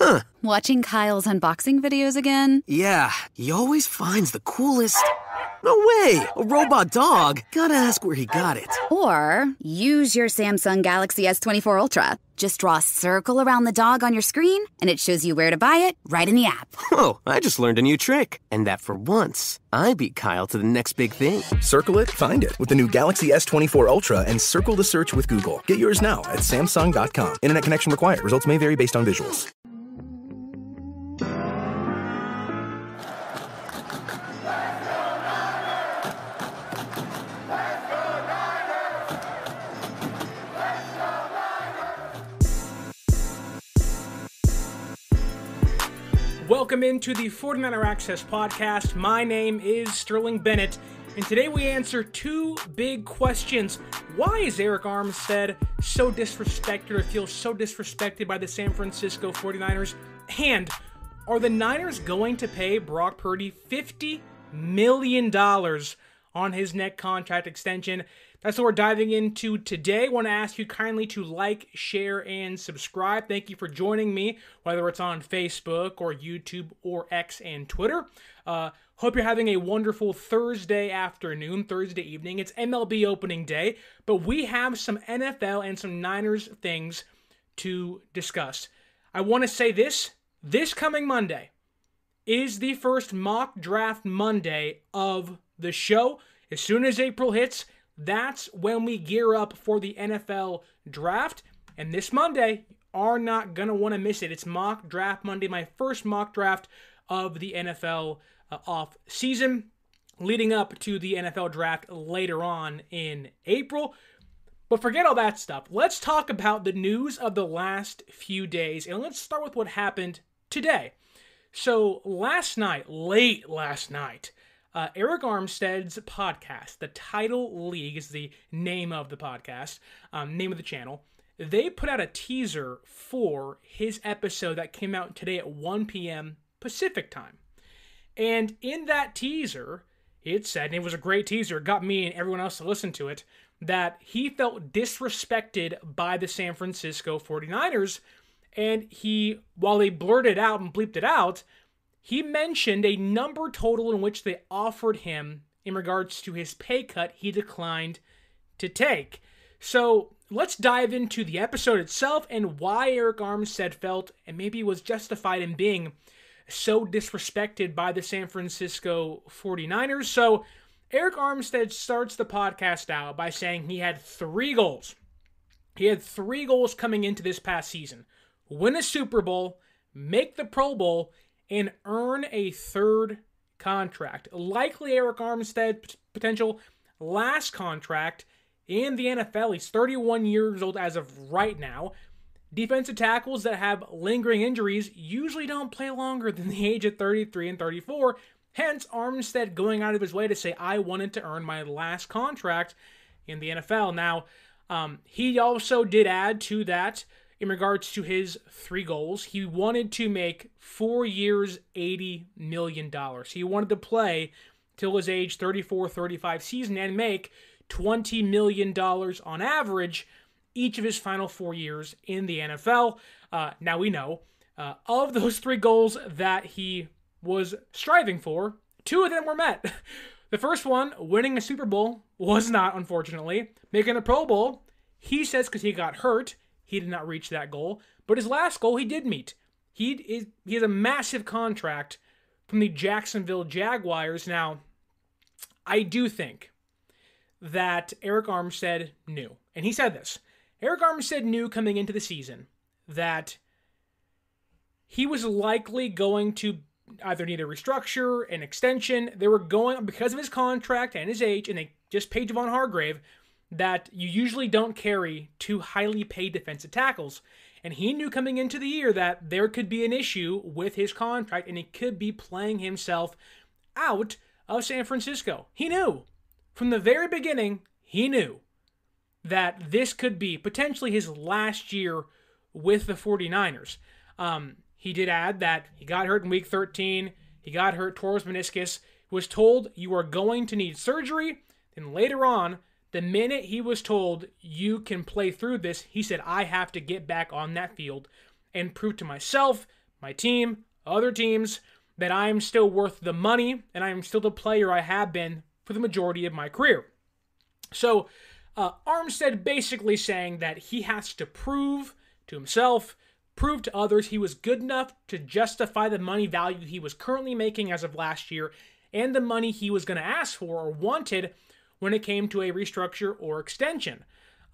Huh. Watching Kyle's unboxing videos again? Yeah, he always finds the coolest. No way! A robot dog! Gotta ask where he got it. Or use your Samsung Galaxy S24 Ultra. Just draw a circle around the dog on your screen, and it shows you where to buy it right in the app. Oh, I just learned a new trick. And that for once, I beat Kyle to the next big thing. Circle it, find it with the new Galaxy S24 Ultra and circle the search with Google. Get yours now at Samsung.com. Internet connection required. Results may vary based on visuals. Welcome into the 49er Access podcast. My name is Sterling Bennett, and today we answer two big questions. Why is Arik Armstead so disrespected or feels so disrespected by the San Francisco 49ers? And are the Niners going to pay Brock Purdy $50 million on his next contract extension? That's what we're diving into today. I want to ask you kindly to like, share, and subscribe. Thank you for joining me, whether it's on Facebook or YouTube or X and Twitter. Uh, hope you're having a wonderful Thursday afternoon, Thursday evening. It's MLB opening day, but we have some NFL and some Niners things to discuss. I want to say this this coming Monday is the first mock draft Monday of the show. As soon as April hits, that's when we gear up for the NFL draft. And this Monday, are not going to want to miss it. It's mock draft Monday, my first mock draft of the NFL uh, off season, leading up to the NFL draft later on in April. But forget all that stuff. Let's talk about the news of the last few days, and let's start with what happened today. So, last night, late last night, uh, Arik Armstead's podcast, The Title League is the name of the podcast, um, name of the channel. They put out a teaser for his episode that came out today at 1 p.m. Pacific time. And in that teaser, it said, and it was a great teaser, it got me and everyone else to listen to it, that he felt disrespected by the San Francisco 49ers. And he, while they blurted out and bleeped it out, he mentioned a number total in which they offered him in regards to his pay cut he declined to take. So let's dive into the episode itself and why Arik Armstead felt and maybe was justified in being so disrespected by the San Francisco 49ers. So Arik Armstead starts the podcast out by saying he had three goals. He had three goals coming into this past season win a Super Bowl, make the Pro Bowl, and earn a third contract. Likely Arik Armstead potential last contract in the NFL. He's 31 years old as of right now. Defensive tackles that have lingering injuries usually don't play longer than the age of 33 and 34. Hence, Armstead going out of his way to say, I wanted to earn my last contract in the NFL. Now, um, he also did add to that in regards to his three goals. He wanted to make four years, $80 million. He wanted to play till his age 34 35 season and make $20 million on average each of his final four years in the NFL. Uh, now we know uh, of those three goals that he was striving for, two of them were met. The first one, winning a Super Bowl, was not, unfortunately. Making a Pro Bowl, he says because he got hurt, he did not reach that goal. But his last goal he did meet. He is he has a massive contract from the Jacksonville Jaguars. Now, I do think that Arik Armstead knew, and he said this. Arik Armstead knew coming into the season that he was likely going to either need a restructure, an extension. They were going because of his contract and his age, and they just paid Javon Hargrave that you usually don't carry two highly paid defensive tackles. And he knew coming into the year that there could be an issue with his contract and he could be playing himself out of San Francisco. He knew. From the very beginning, he knew that this could be potentially his last year with the 49ers. Um, he did add that he got hurt in week 13. He got hurt towards meniscus. Was told you are going to need surgery. Then later on, the minute he was told you can play through this, he said, I have to get back on that field and prove to myself, my team, other teams, that I am still worth the money and I am still the player I have been for the majority of my career. So, uh, Armstead basically saying that he has to prove to himself, prove to others he was good enough to justify the money value he was currently making as of last year and the money he was going to ask for or wanted when it came to a restructure or extension.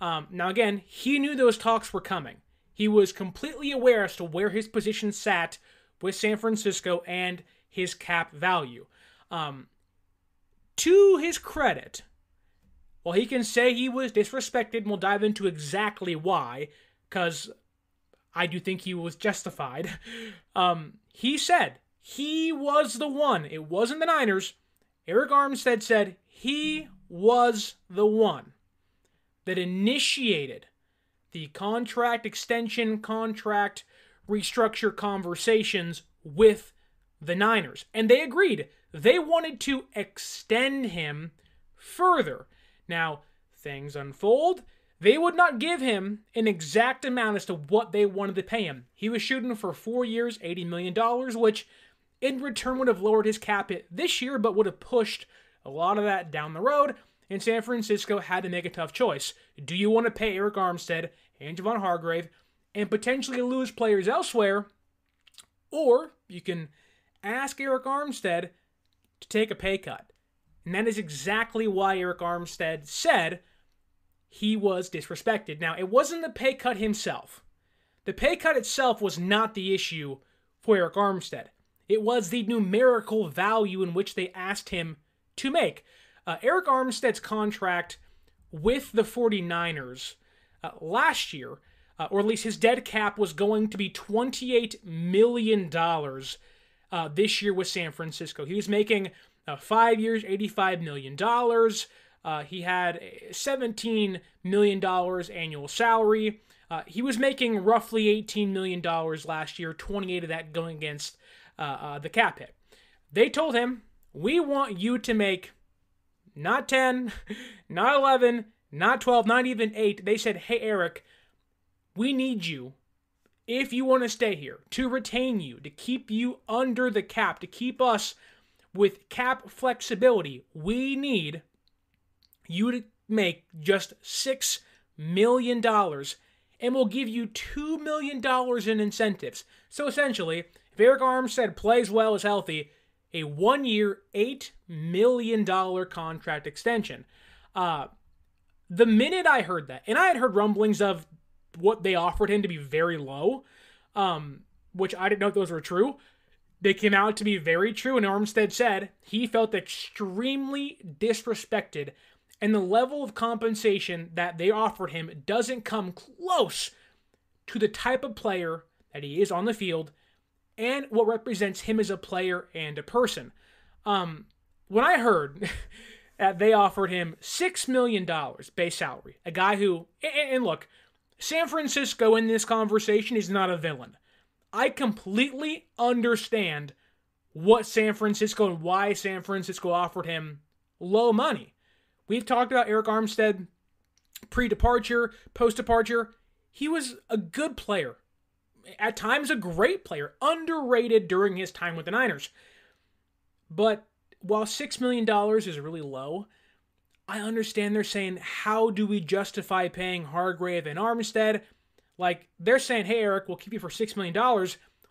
Um, now, again, he knew those talks were coming. He was completely aware as to where his position sat with San Francisco and his cap value. Um, to his credit, while he can say he was disrespected, and we'll dive into exactly why, because I do think he was justified, um, he said he was the one. It wasn't the Niners. Arik Armstead said he was the one that initiated the contract extension, contract restructure conversations with the Niners. And they agreed. They wanted to extend him further. Now, things unfold. They would not give him an exact amount as to what they wanted to pay him. He was shooting for four years, $80 million, which in return would have lowered his cap hit this year, but would have pushed a lot of that down the road. And San Francisco had to make a tough choice. Do you want to pay Arik Armstead and Javon Hargrave and potentially lose players elsewhere? Or you can ask Arik Armstead to take a pay cut. And that is exactly why Arik Armstead said he was disrespected. Now, it wasn't the pay cut himself. The pay cut itself was not the issue for Arik Armstead. It was the numerical value in which they asked him to make. Uh, Arik Armstead's contract with the 49ers uh, last year, uh, or at least his dead cap, was going to be $28 million uh, this year with San Francisco. He was making uh, five years, $85 million. Uh, he had $17 million annual salary. He was making roughly $18 million last year, 28 of that going against the cap hit. They told him, We want you to make not 10, not 11, not 12, not even 8. They said, Hey, Arik, we need you if you want to stay here, to retain you, to keep you under the cap, to keep us with cap flexibility, we need you to make just $6 million and we'll give you $2 million in incentives. So essentially, if Arik Armstead plays well, is healthy, a one year, $8 million contract extension. Uh, the minute I heard that, and I had heard rumblings of what they offered him to be very low, um, which I didn't know if those were true. They came out to be very true, and Armstead said he felt extremely disrespected, and the level of compensation that they offered him doesn't come close to the type of player that he is on the field and what represents him as a player and a person. Um, when I heard that they offered him $6 million base salary, a guy who, and, look, San Francisco in this conversation is not a villain. I completely understand what San Francisco and why San Francisco offered him low money. We've talked about Arik Armstead pre departure, post departure. He was a good player, at times a great player, underrated during his time with the Niners. But while $6 million is really low, I understand they're saying, how do we justify paying Hargrave and Armstead? Like, they're saying, hey, Arik, we'll keep you for $6 million.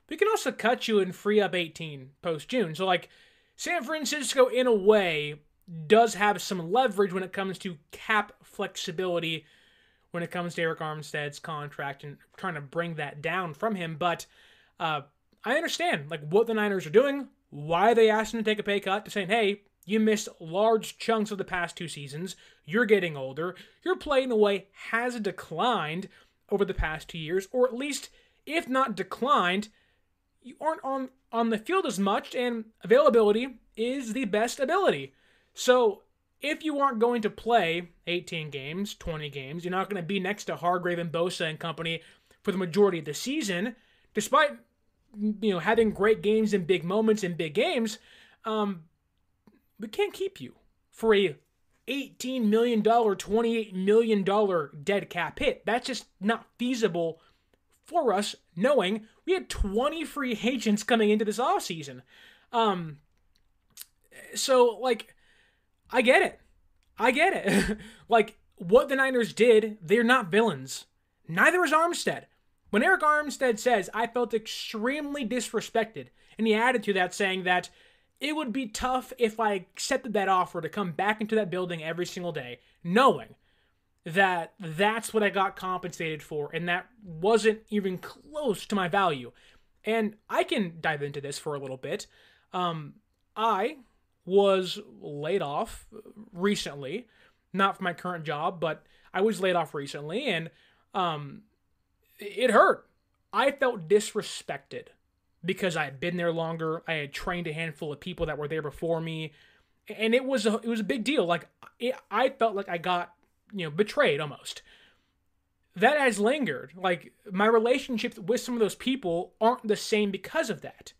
We can also cut you and free up 18 post June. So, like, San Francisco, in a way, does have some leverage when it comes to cap flexibility when it comes to Arik Armstead's contract and trying to bring that down from him. But uh, I understand, like, what the Niners are doing, why they asked him to take a pay cut, to saying, hey, you missed large chunks of the past two seasons. You're getting older. Your play in the way has declined over the past two years, or at least, if not declined, you aren't on, on the field as much, and availability is the best ability. So, if you aren't going to play 18 games, 20 games, you're not going to be next to Hargrave and Bosa and company for the majority of the season, despite you know having great games and big moments in big games. Um, we can't keep you for a $18 million, $28 million dead cap hit. That's just not feasible for us, knowing we had 20 free agents coming into this offseason. Um, so, like, I get it. I get it. like, what the Niners did, they're not villains. Neither is Armstead. When Arik Armstead says, I felt extremely disrespected, and he added to that saying that it would be tough if I accepted that offer to come back into that building every single day, knowing that that's what I got compensated for, and that wasn't even close to my value. And I can dive into this for a little bit. Um, I was laid off recently, not for my current job, but I was laid off recently, and um, it hurt. I felt disrespected because I had been there longer. I had trained a handful of people that were there before me, and it was a it was a big deal. Like it, I felt like I got you know betrayed almost. That has lingered. Like my relationships with some of those people aren't the same because of that.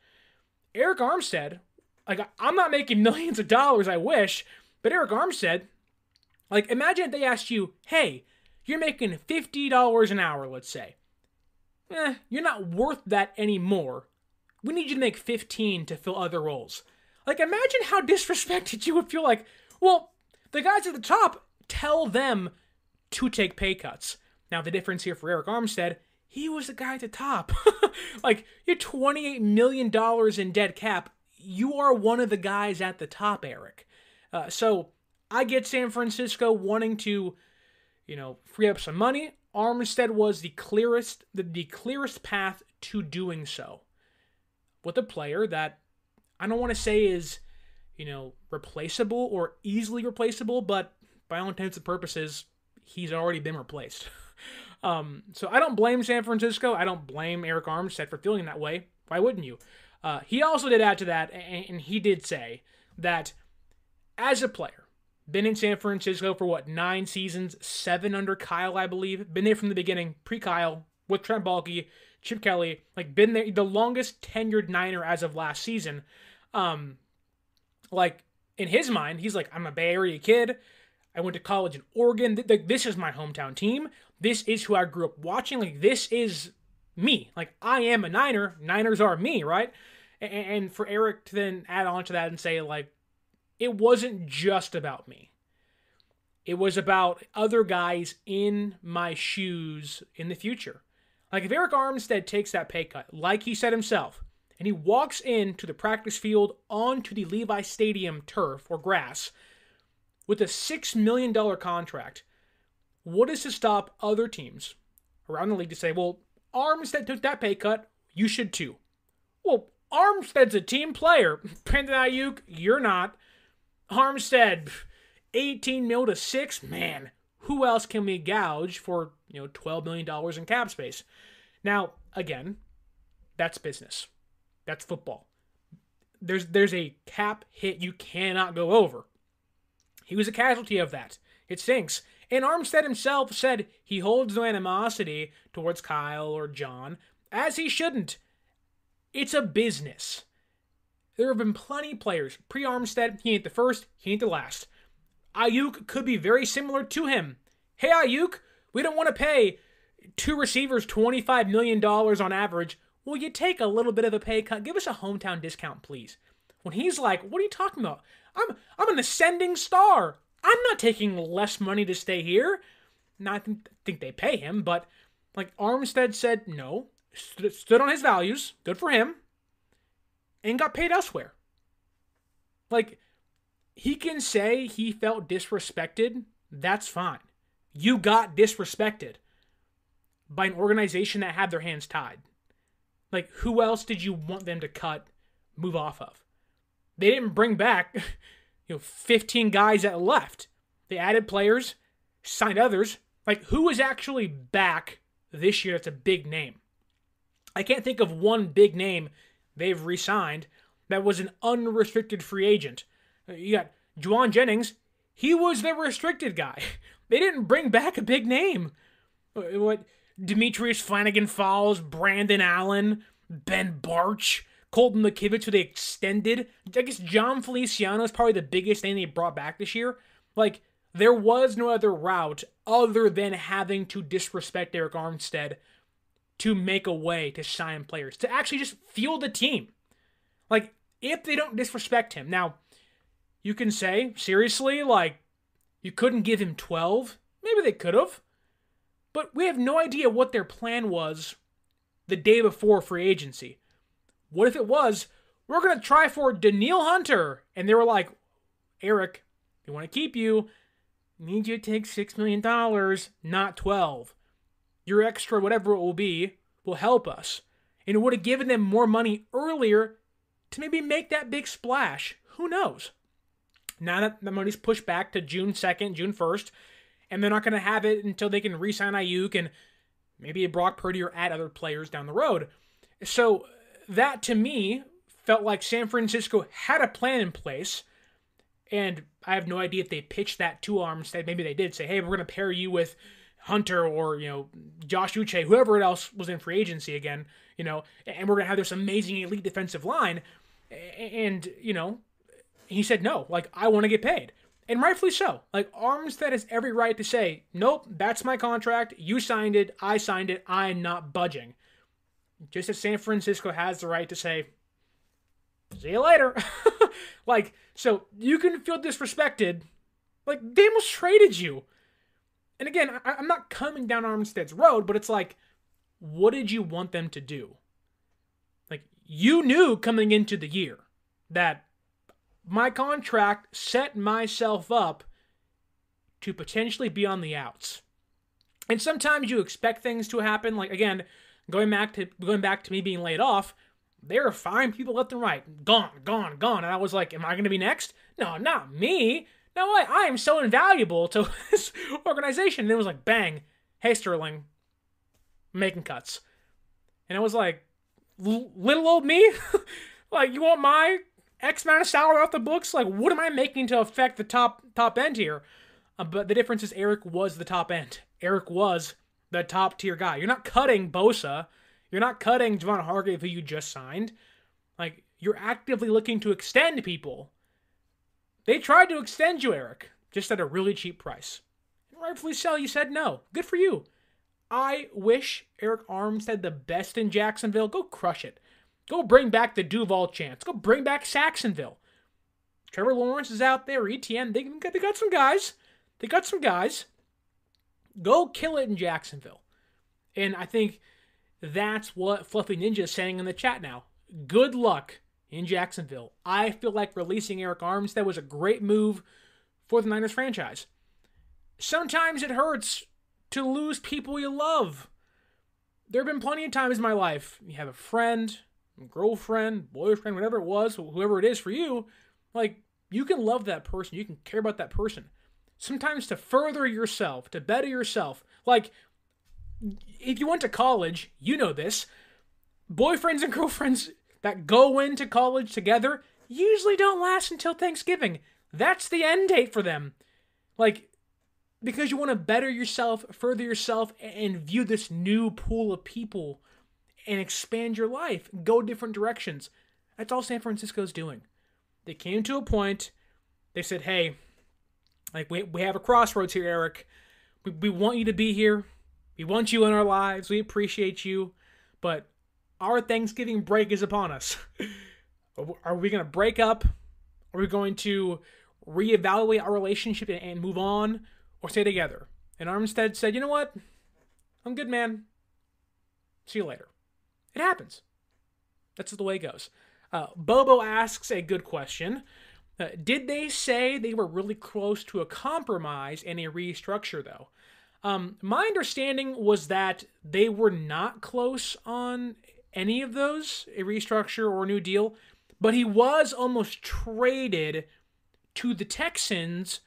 Arik Armstead, like I'm not making millions of dollars. I wish, but Arik Armstead, like imagine if they asked you, "Hey, you're making fifty dollars an hour, let's say." Eh, you're not worth that anymore we need you to make 15 to fill other roles. Like, imagine how disrespected you would feel like, well, the guys at the top tell them to take pay cuts. Now, the difference here for Arik Armstead, he was the guy at the top. like, you're $28 million in dead cap. You are one of the guys at the top, Arik. Uh, so, I get San Francisco wanting to, you know, free up some money. Armstead was the clearest, the, the clearest path to doing so with a player that I don't want to say is, you know, replaceable or easily replaceable, but by all intents and purposes, he's already been replaced. um, so I don't blame San Francisco. I don't blame Arik Armstead for feeling that way. Why wouldn't you? Uh, he also did add to that, and, he did say that as a player, been in San Francisco for what nine seasons, seven under Kyle, I believe. Been there from the beginning, pre Kyle, with Trent Baalke, Chip Kelly, like been there the longest tenured Niner as of last season. Um, like in his mind, he's like, I'm a Bay Area kid. I went to college in Oregon. This is my hometown team. This is who I grew up watching. Like this is me. Like I am a Niner. Niners are me, right? And for Arik to then add on to that and say like, it wasn't just about me. It was about other guys in my shoes in the future. Like if Arik Armstead takes that pay cut, like he said himself, and he walks into the practice field onto the Levi Stadium turf or grass with a $6 million contract, what is to stop other teams around the league to say, well, Armstead took that pay cut, you should too? Well, Armstead's a team player. Brandon Aiyuk, you're not. Armstead, 18 mil to 6, man, who else can we gouge for, you know, $12 million in cap space? Now, again, that's business. That's football. There's there's a cap hit you cannot go over. He was a casualty of that. It stinks. And Armstead himself said he holds no animosity towards Kyle or John, as he shouldn't. It's a business. There have been plenty of players. Pre Armstead, he ain't the first, he ain't the last. Aiyuk could be very similar to him. Hey, Aiyuk, we don't want to pay two receivers $25 million on average, will you take a little bit of a pay cut? Give us a hometown discount, please. When he's like, what are you talking about? I'm I'm an ascending star. I'm not taking less money to stay here. Not think they pay him, but like Armstead said no, stood, stood on his values, good for him, and got paid elsewhere. Like he can say he felt disrespected, that's fine. You got disrespected by an organization that had their hands tied. Like, who else did you want them to cut, move off of? They didn't bring back, you know, 15 guys that left. They added players, signed others. Like, who is actually back this year that's a big name? I can't think of one big name they've re signed that was an unrestricted free agent. Uh, you got Jauan Jennings. He was the restricted guy. They didn't bring back a big name. Uh, what Demetrius Flannigan-Fowles, Brandon Allen, Ben Bartch, Colton McKivitz, who they extended. I guess Jon Feliciano is probably the biggest thing they brought back this year. Like, there was no other route other than having to disrespect Arik Armstead to make a way to sign players, to actually just fuel the team. Like, if they don't disrespect him. Now, you can say, seriously, like, you couldn't give him 12? Maybe they could have. But we have no idea what their plan was the day before free agency. What if it was, we're going to try for Danielle Hunter? And they were like, Arik, we want to keep you. Need you to take $6 million, not 12 Your extra, whatever it will be, will help us. And it would have given them more money earlier to maybe make that big splash. Who knows? Now that the money's pushed back to June 2nd, June 1st, and they're not going to have it until they can re sign Aiyuk and maybe Brock Purdy or add other players down the road. So that to me felt like San Francisco had a plan in place. And I have no idea if they pitched that to Armstead. Maybe they did say, hey, we're going to pair you with Hunter or, you know, Josh Uche, whoever else was in free agency again, you know, and we're to have this amazing elite defensive line. And, you know, he said, no, like, I want to get paid. And rightfully so. Like, Armstead has every right to say, nope, that's my contract. You signed it. I signed it. I'm not budging. Just as San Francisco has the right to say, see you later. like, so you can feel disrespected. Like, they almost traded you. And again, I, am not coming down Armstead's road, but it's like, what did you want them to do? Like, you knew coming into the year that my contract set myself up to potentially be on the outs. And sometimes you expect things to happen. Like again, going back to going back to me being laid off, there are fine people left and right, gone, gone, gone. And I was like, am I going to be next? No, not me. No, I, I am so invaluable to this organization. And it was like, bang, hey Sterling, making cuts. And I was like, little old me, like you want my X amount of salary off the books. Like, what am I making to affect the top top end here? Uh, but the difference is Arik was the top end. Arik was the top tier guy. You're not cutting Bosa. You're not cutting Javon Hargrave, who you just signed. Like, you're actively looking to extend people. They tried to extend you, Arik, just at a really cheap price. And rightfully so, you said no. Good for you. I wish Arik Armstead the best in Jacksonville. Go crush it. Go bring back the Duval chance. Go bring back Sacksonville. Trevor Lawrence is out there. ETN, they, they got some guys. They got some guys. Go kill it in Jacksonville. And I think that's what Fluffy Ninja is saying in the chat now. Good luck in Jacksonville. I feel like releasing Arik Armstead was a great move for the Niners franchise. Sometimes it hurts to lose people you love. There have been plenty of times in my life. You have a friend, girlfriend, boyfriend, whatever it was, whoever it is for you, like you can love that person, you can care about that person. Sometimes to further yourself, to better yourself. Like if you went to college, you know this. Boyfriends and girlfriends that go into college together usually don't last until Thanksgiving. That's the end date for them. Like because you want to better yourself, further yourself, and view this new pool of people and expand your life, go different directions. That's all San Francisco's doing. They came to a point, they said, hey, like we, we have a crossroads here, Arik. We, we want you to be here. We want you in our lives. We appreciate you. But our Thanksgiving break is upon us. Are we going to break up? Are we going to reevaluate our relationship and, move on or stay together? And Armstead said, you know what? I'm good, man. See you later. It happens. That's the way it goes. Uh, Bobo asks a good question. Uh, did they say they were really close to a compromise and a restructure, though? Um, my understanding was that they were not close on any of those, a restructure or a new deal, but he was almost traded to the Texans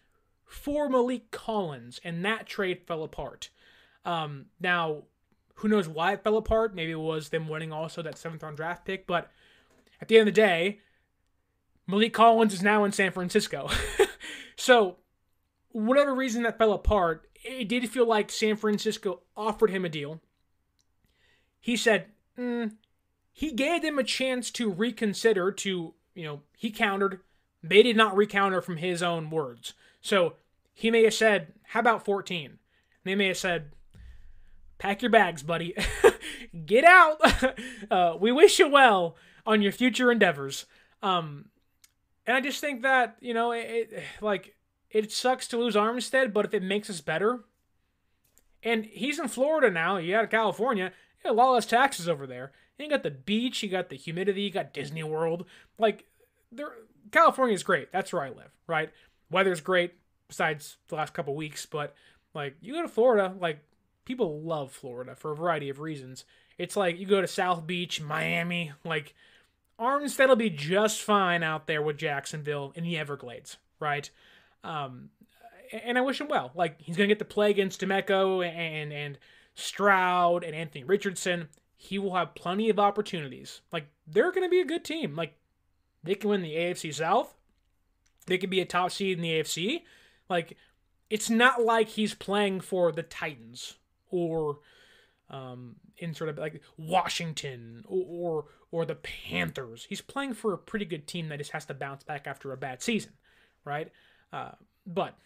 for Maliek Collins, and that trade fell apart. Um, now, who knows why it fell apart? Maybe it was them winning also that seventh round draft pick. But at the end of the day, Maliek Collins is now in San Francisco. so, whatever reason that fell apart, it did feel like San Francisco offered him a deal. He said, mm, he gave them a chance to reconsider, to, you know, he countered. They did not recounter from his own words. So, he may have said, how about 14? They may have said, pack your bags, buddy. get out. uh, we wish you well on your future endeavors. Um, and I just think that you know, it, it like it sucks to lose Armstead, but if it makes us better, and he's in Florida now, you got California, got a lot less taxes over there. You got the beach, you got the humidity, you got Disney World. Like, there, California's great. That's where I live, right? Weather's great, besides the last couple weeks, but like you go to Florida, like people love Florida for a variety of reasons. It's like you go to South Beach, Miami, like Armstead'll be just fine out there with Jacksonville in the Everglades, right? Um, and I wish him well. Like he's gonna get to play against Demeco and and Stroud and Anthony Richardson. He will have plenty of opportunities. Like they're gonna be a good team. Like they can win the AFC South. They could be a top seed in the AFC. Like it's not like he's playing for the Titans or um, in sort of like Washington or, or, or the Panthers. He's playing for a pretty good team that just has to bounce back after a bad season, right? Uh, but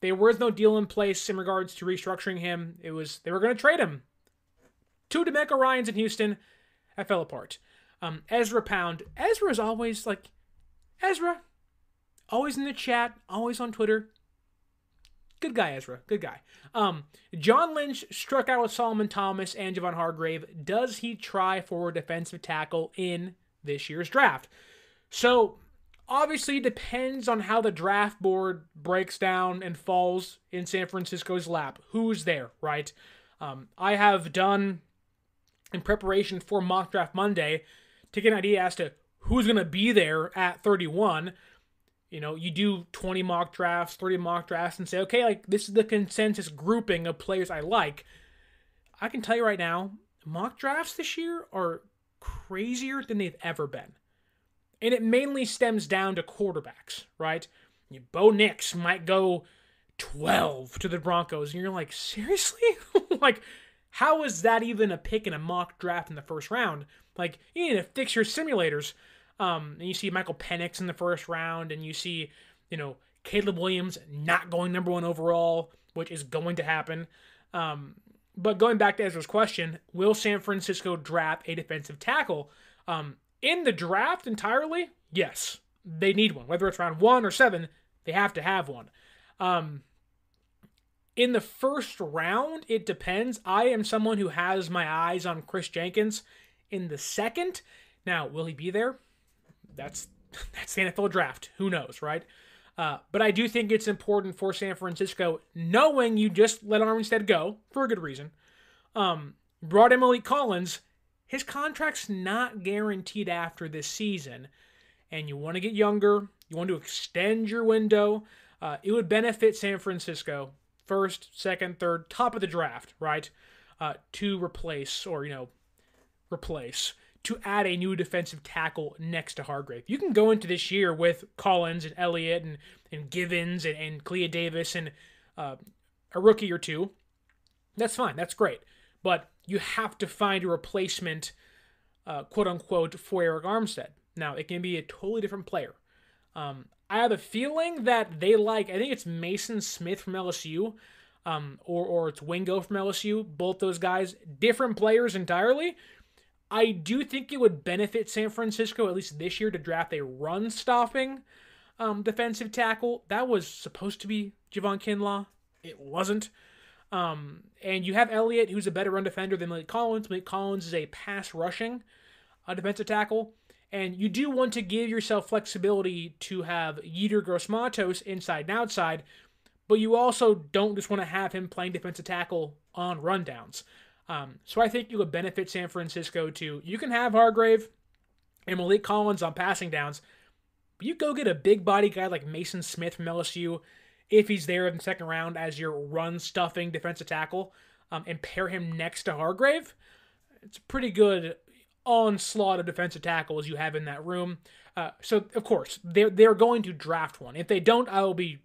there was no deal in place in regards to restructuring him. It was they were going to trade him. Two DeMeco Ryans in Houston. That fell apart. Um, Ezra Pound. Ezra is always like Ezra, always in the chat, always on Twitter. Good guy, Ezra. Good guy. Um, John Lynch struck out with Solomon Thomas and Javon Hargrave. Does he try for a defensive tackle in this year's draft? So, obviously, depends on how the draft board breaks down and falls in San Francisco's lap. Who's there, right? Um, I have done, in preparation for Mock Draft Monday, to get an idea as to who's going to be there at 31 you know, you do 20 mock drafts, 30 mock drafts, and say, okay, like this is the consensus grouping of players I like. I can tell you right now, mock drafts this year are crazier than they've ever been. And it mainly stems down to quarterbacks, right? Bo Nix might go 12 to the Broncos, and you're like, seriously? like, how is that even a pick in a mock draft in the first round? Like, you need to fix your simulators. Um, and you see Michael Penix in the first round, and you see, you know, Caleb Williams not going number one overall, which is going to happen. Um, but going back to Ezra's question, will San Francisco draft a defensive tackle? Um, in the draft entirely, yes, they need one. Whether it's round one or seven, they have to have one. Um, in the first round, it depends. I am someone who has my eyes on Kris Jenkins. In the second, now will he be there? that's that's the NFL draft. Who knows, right? Uh, but I do think it's important for San Francisco, knowing you just let Armstead go for a good reason. Um, brought in Maliek Collins. His contract's not guaranteed after this season, and you want to get younger. You want to extend your window. Uh, it would benefit San Francisco first, second, third, top of the draft, right? Uh, to replace or you know replace to add a new defensive tackle next to Hargrave. You can go into this year with Collins and Elliott and, and Givens and, and Kalia Davis and uh, a rookie or two. That's fine. That's great. But you have to find a replacement, uh, quote unquote, for Arik Armstead. Now, it can be a totally different player. Um, I have a feeling that they like, I think it's Maason Smith from LSU. Um, or, or it's Wingo from LSU. Both those guys, different players entirely, I do think it would benefit San Francisco, at least this year, to draft a run stopping um, defensive tackle. That was supposed to be Javon Kinlaw. It wasn't. Um, and you have Elliott, who's a better run defender than Maliek Collins. Maliek Collins is a pass rushing uh, defensive tackle. And you do want to give yourself flexibility to have Yetur Gross-Matos inside and outside, but you also don't just want to have him playing defensive tackle on rundowns. Um, so I think you would benefit San Francisco to you can have Hargrave and Maliek Collins on passing downs. But you go get a big body guy like Maason Smith from LSU if he's there in the second round as your run stuffing defensive tackle um, and pair him next to Hargrave. It's a pretty good onslaught of defensive tackles you have in that room. Uh, so of course they're they're going to draft one. If they don't, I will be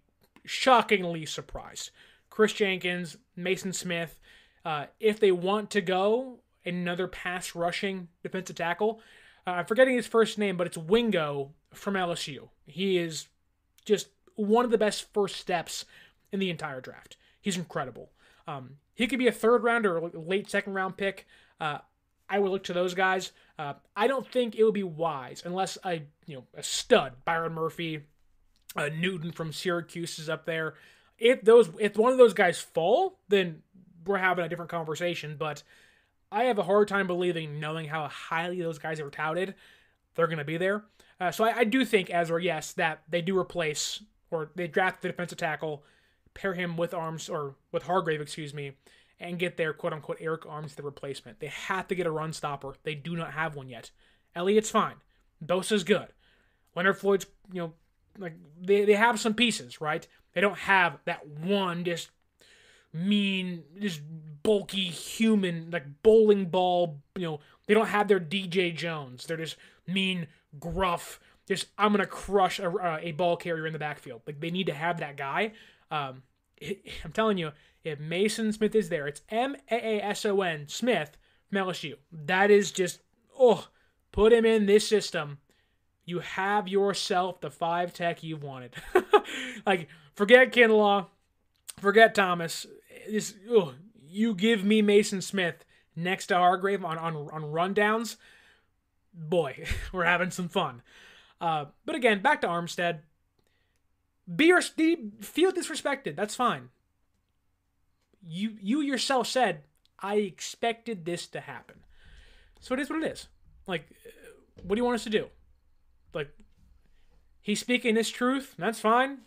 shockingly surprised. Kris Jenkins, Maason Smith, uh, if they want to go another pass rushing defensive tackle, uh, I'm forgetting his first name, but it's Wingo from LSU. He is just one of the best first steps in the entire draft. He's incredible. Um, he could be a third round or late second round pick. Uh, I would look to those guys. Uh, I don't think it would be wise unless a you know a stud Byron Murphy, a Newton from Syracuse is up there. If those if one of those guys fall, then we're having a different conversation. But I have a hard time believing, knowing how highly those guys are touted, they're going to be there. Uh, so I, I, do think, Ezra, yes, that they do replace or they draft the defensive tackle, pair him with Arms or with Hargrave, excuse me, and get their quote unquote Arik Arms the replacement. They have to get a run stopper. They do not have one yet. Elliott's fine. Bosa's good. Leonard Floyd's, you know, like they, they have some pieces, right? They don't have that one just mean, just bulky human, like bowling ball, you know, they don't have their DJ Jones. They're just mean, gruff, just I'm gonna crush a, uh, a ball carrier in the backfield. Like they need to have that guy. Um, it, I'm telling you, if Maason Smith is there, it's M A A S O N Smith from LSU. That is just oh, put him in this system. You have yourself the five tech you've wanted. like forget Kinlaw, forget Thomas. This oh, you give me Maason Smith next to Hargrave on on on rundowns. Boy, we're having some fun. Uh, but again, back to Armstead. Be or feel disrespected. That's fine. You you yourself said I expected this to happen, so it is what it is. Like, what do you want us to do? Like, he's speaking his truth. That's fine.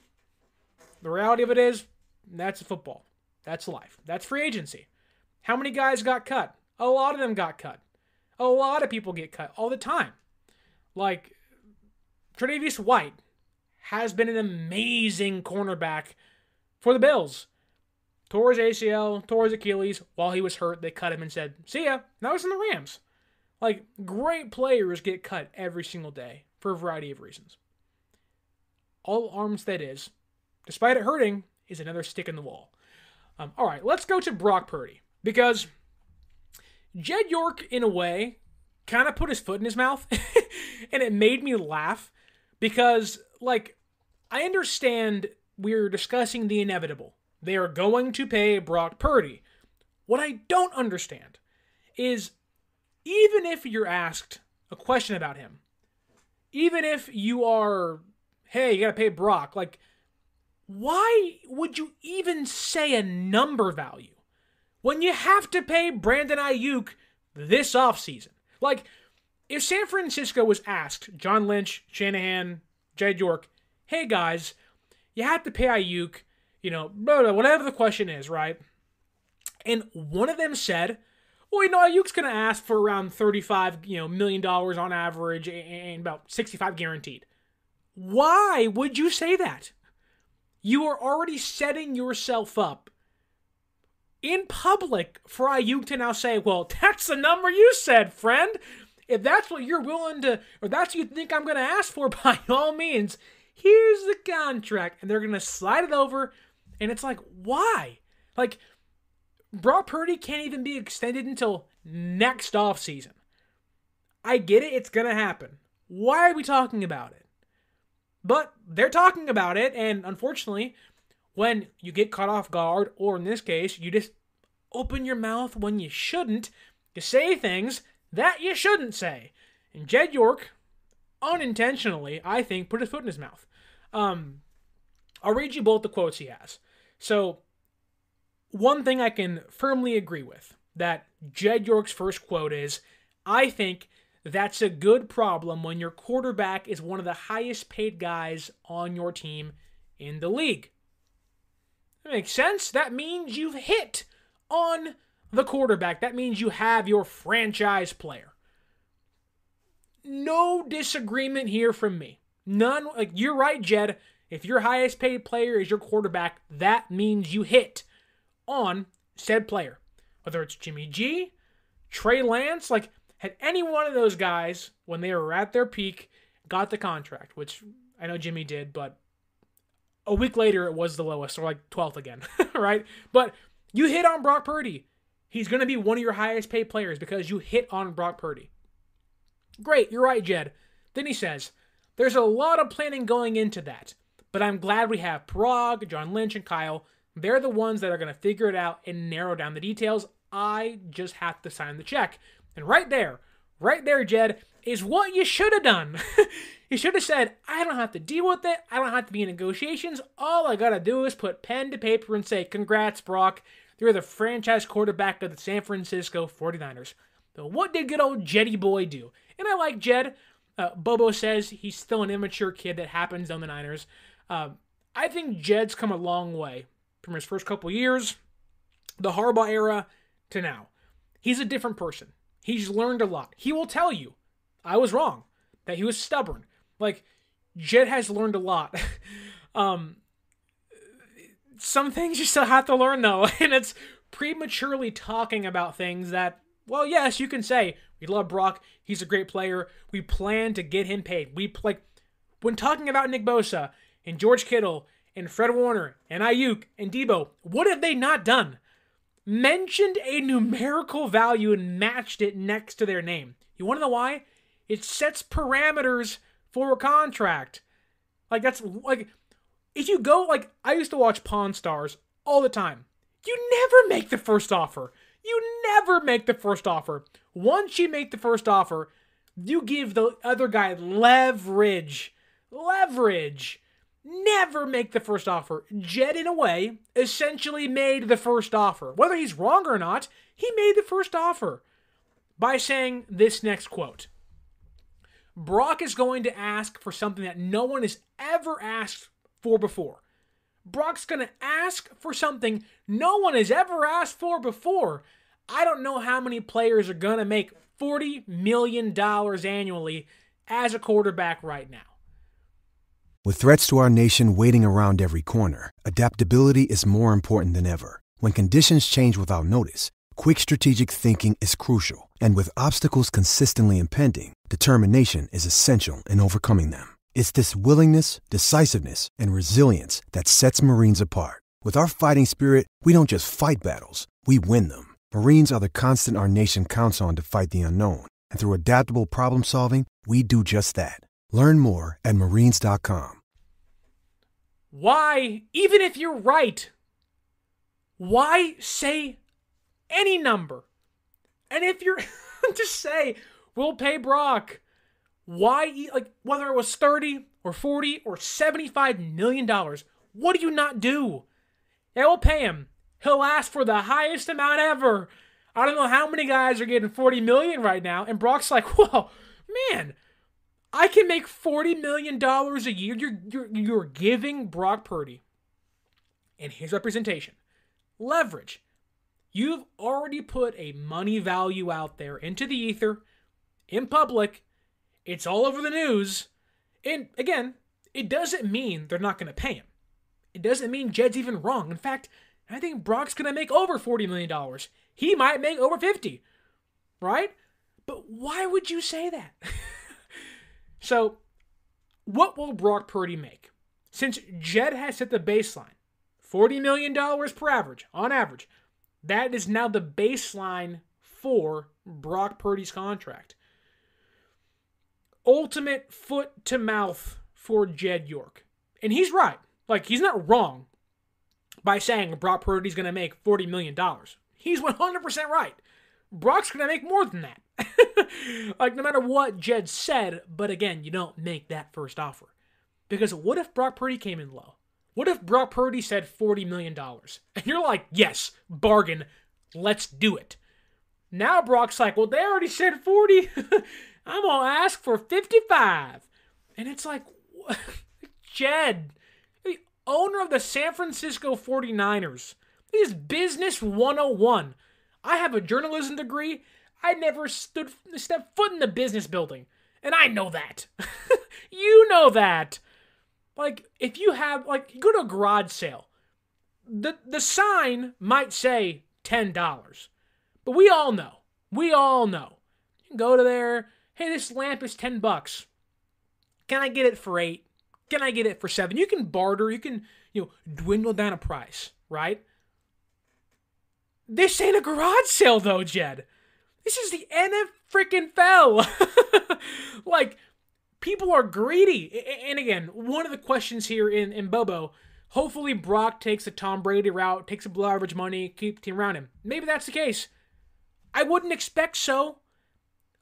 The reality of it is, that's football. That's life. That's free agency. How many guys got cut? A lot of them got cut. A lot of people get cut all the time. Like, Tre'Davious White has been an amazing cornerback for the Bills. Tore his ACL, tore his Achilles while he was hurt. They cut him and said, See ya. Now he's in the Rams. Like, great players get cut every single day for a variety of reasons. All Armstead is, despite it hurting, is another stick in the wall. Um, all right, let's go to Brock Purdy because Jed York, in a way, kind of put his foot in his mouth, and it made me laugh because, like, I understand we're discussing the inevitable. They are going to pay Brock Purdy. What I don't understand is even if you're asked a question about him, even if you are, hey, you got to pay Brock, like, why would you even say a number value when you have to pay Brandon Aiyuk this offseason? Like, if San Francisco was asked, John Lynch, Shanahan, Jed York, hey guys, you have to pay Aiyuk, you know, blah, blah, whatever the question is, right? And one of them said, well, you know, Aiyuk's going to ask for around 35, you know, million dollars on average and about 65 guaranteed. Why would you say that? You are already setting yourself up in public for Aiyuk to now say, well, that's the number you said, friend. If that's what you're willing to, or that's what you think I'm going to ask for, by all means, here's the contract. And they're going to slide it over. And it's like, why? Like, Brock Purdy can't even be extended until next offseason. I get it, it's going to happen. Why are we talking about it? But they're talking about it, and unfortunately, when you get caught off guard, or in this case, you just open your mouth when you shouldn't, you say things that you shouldn't say. And Jed York, unintentionally, I think, put his foot in his mouth. Um, I'll read you both the quotes he has. So, one thing I can firmly agree with that Jed York's first quote is I think that's a good problem when your quarterback is one of the highest paid guys on your team in the league. That makes sense. That means you've hit on the quarterback. That means you have your franchise player. No disagreement here from me. None. Like you're right, Jed. If your highest paid player is your quarterback, that means you hit on said player. Whether it's Jimmy G, Trey Lance, like had any one of those guys when they were at their peak got the contract, which I know Jimmy did, but a week later it was the lowest, or like 12th again, right? But you hit on Brock Purdy. He's going to be one of your highest paid players because you hit on Brock Purdy. Great, you're right, Jed. Then he says, There's a lot of planning going into that, but I'm glad we have Paraag, John Lynch, and Kyle. They're the ones that are going to figure it out and narrow down the details. I just have to sign the check. And right there, right there, Jed, is what you should have done. you should have said, I don't have to deal with it. I don't have to be in negotiations. All I got to do is put pen to paper and say, Congrats, Brock. You're the franchise quarterback of the San Francisco 49ers. So, what did good old Jetty Boy do? And I like Jed. Uh, Bobo says he's still an immature kid that happens on the Niners. Uh, I think Jed's come a long way from his first couple years, the Harbaugh era, to now. He's a different person. He's learned a lot. He will tell you, I was wrong, that he was stubborn. Like, Jed has learned a lot. um, some things you still have to learn, though, and it's prematurely talking about things that, well, yes, you can say, we love Brock. He's a great player. We plan to get him paid. We, like, when talking about Nick Bosa and George Kittle and Fred Warner and Aiyuk and Deebo, what have they not done? mentioned a numerical value and matched it next to their name. You want to know why? It sets parameters for a contract. Like that's like if you go like I used to watch Pawn Stars all the time. You never make the first offer. You never make the first offer. Once you make the first offer, you give the other guy leverage. Leverage never make the first offer. Jed, in a way, essentially made the first offer. Whether he's wrong or not, he made the first offer by saying this next quote Brock is going to ask for something that no one has ever asked for before. Brock's going to ask for something no one has ever asked for before. I don't know how many players are going to make $40 million annually as a quarterback right now. With threats to our nation waiting around every corner, adaptability is more important than ever. When conditions change without notice, quick strategic thinking is crucial. And with obstacles consistently impending, determination is essential in overcoming them. It's this willingness, decisiveness, and resilience that sets Marines apart. With our fighting spirit, we don't just fight battles, we win them. Marines are the constant our nation counts on to fight the unknown. And through adaptable problem solving, we do just that. Learn more at marines.com. Why, even if you're right, why say any number? And if you're just say, we'll pay Brock, why, like, whether it was 30 or 40 or 75 million dollars, what do you not do? They will pay him. He'll ask for the highest amount ever. I don't know how many guys are getting 40 million right now, and Brock's like, whoa, man, I can make forty million dollars a year. You're you're you're giving Brock Purdy and his representation leverage. You've already put a money value out there into the ether, in public. It's all over the news. And again, it doesn't mean they're not going to pay him. It doesn't mean Jed's even wrong. In fact, I think Brock's going to make over $40 million. He might make over 50, right? But why would you say that? So, what will Brock Purdy make? Since Jed has set the baseline, $40 million per average, on average, that is now the baseline for Brock Purdy's contract. Ultimate foot to mouth for Jed York. And he's right. Like, he's not wrong by saying Brock Purdy's going to make $40 million. He's 100% right. Brock's going to make more than that. like, no matter what Jed said, but again, you don't make that first offer. Because what if Brock Purdy came in low? What if Brock Purdy said $40 million? And you're like, yes, bargain, let's do it. Now Brock's like, well, they already said 40. I'm going to ask for 55. And it's like, Jed, the owner of the San Francisco 49ers, this is business 101. I have a journalism degree. I never stood stepped foot in the business building, and I know that. you know that. Like if you have like you go to a garage sale, the the sign might say ten dollars, but we all know. We all know. You can go to there. Hey, this lamp is ten bucks. Can I get it for eight? Can I get it for seven? You can barter. You can you know dwindle down a price, right? This ain't a garage sale though, Jed. This is the NF freaking fell. like, people are greedy. And again, one of the questions here in, in Bobo, hopefully Brock takes the Tom Brady route, takes a below average money, keep team around him. Maybe that's the case. I wouldn't expect so,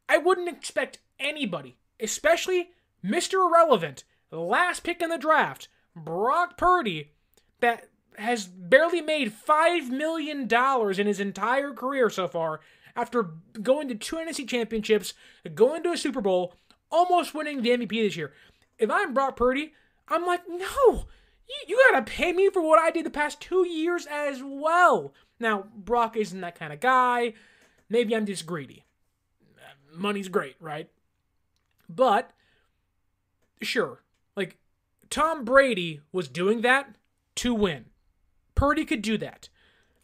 I wouldn't expect anybody, especially Mr. Irrelevant, last pick in the draft, Brock Purdy, that has barely made $5 million in his entire career so far after going to two NFC championships, going to a Super Bowl, almost winning the MVP this year. If I'm Brock Purdy, I'm like, no, you, you gotta pay me for what I did the past two years as well. Now, Brock isn't that kind of guy. Maybe I'm just greedy. Money's great, right? But, sure, like, Tom Brady was doing that to win. Purdy could do that.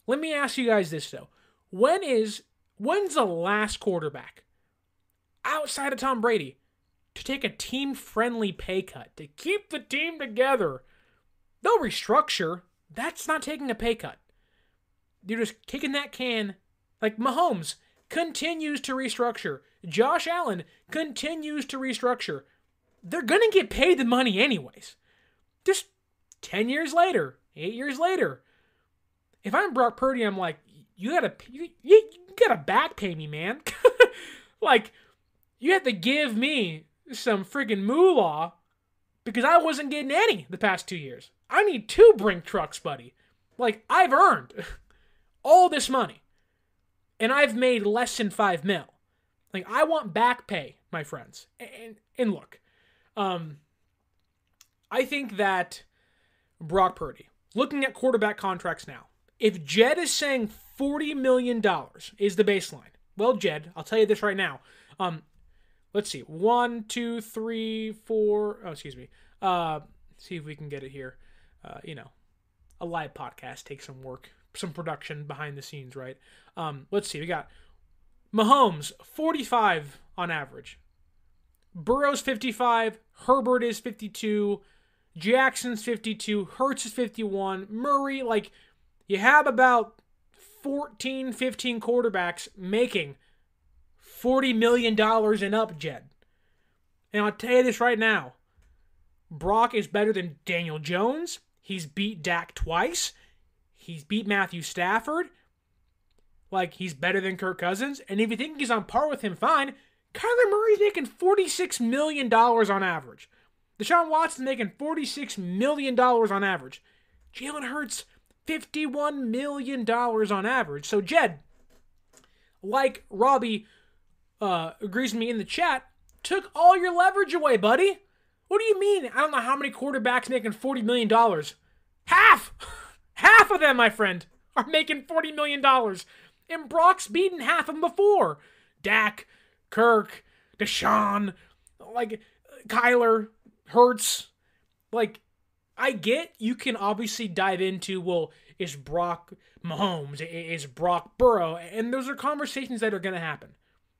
Let me ask you guys this though. When is when's the last quarterback outside of Tom Brady to take a team-friendly pay cut to keep the team together? They'll restructure. That's not taking a pay cut. You're just kicking that can like Mahomes continues to restructure. Josh Allen continues to restructure. They're going to get paid the money anyways. Just 10 years later, 8 years later, if I'm Brock Purdy, I'm like, you gotta, you, you, gotta back pay me, man. like, you have to give me some friggin' moolah because I wasn't getting any the past two years. I need two brink trucks, buddy. Like, I've earned all this money and I've made less than five mil. Like, I want back pay, my friends. And, and look, um, I think that Brock Purdy, looking at quarterback contracts now, if Jed is saying $40 million is the baseline, well, Jed, I'll tell you this right now. Um, let's see. One, two, three, four. Oh, excuse me. Uh, see if we can get it here. Uh, you know, a live podcast takes some work, some production behind the scenes, right? Um, let's see. We got Mahomes, 45 on average. Burrow's 55. Herbert is 52. Jackson's 52. Hurts is 51. Murray, like, you have about 14, 15 quarterbacks making $40 million and up, Jed. And I'll tell you this right now Brock is better than Daniel Jones. He's beat Dak twice. He's beat Matthew Stafford. Like, he's better than Kirk Cousins. And if you think he's on par with him, fine. Kyler Murray's making $46 million on average. Deshaun Watson making $46 million on average. Jalen Hurts, $51 million on average. So, Jed, like Robbie uh, agrees with me in the chat, took all your leverage away, buddy. What do you mean? I don't know how many quarterbacks making $40 million. Half! Half of them, my friend, are making $40 million. And Brock's beaten half of them before. Dak, Kirk, Deshaun, like Kyler, Hurts. Like, I get you can obviously dive into, well, is Brock Mahomes? Is Brock Burrow? And those are conversations that are going to happen.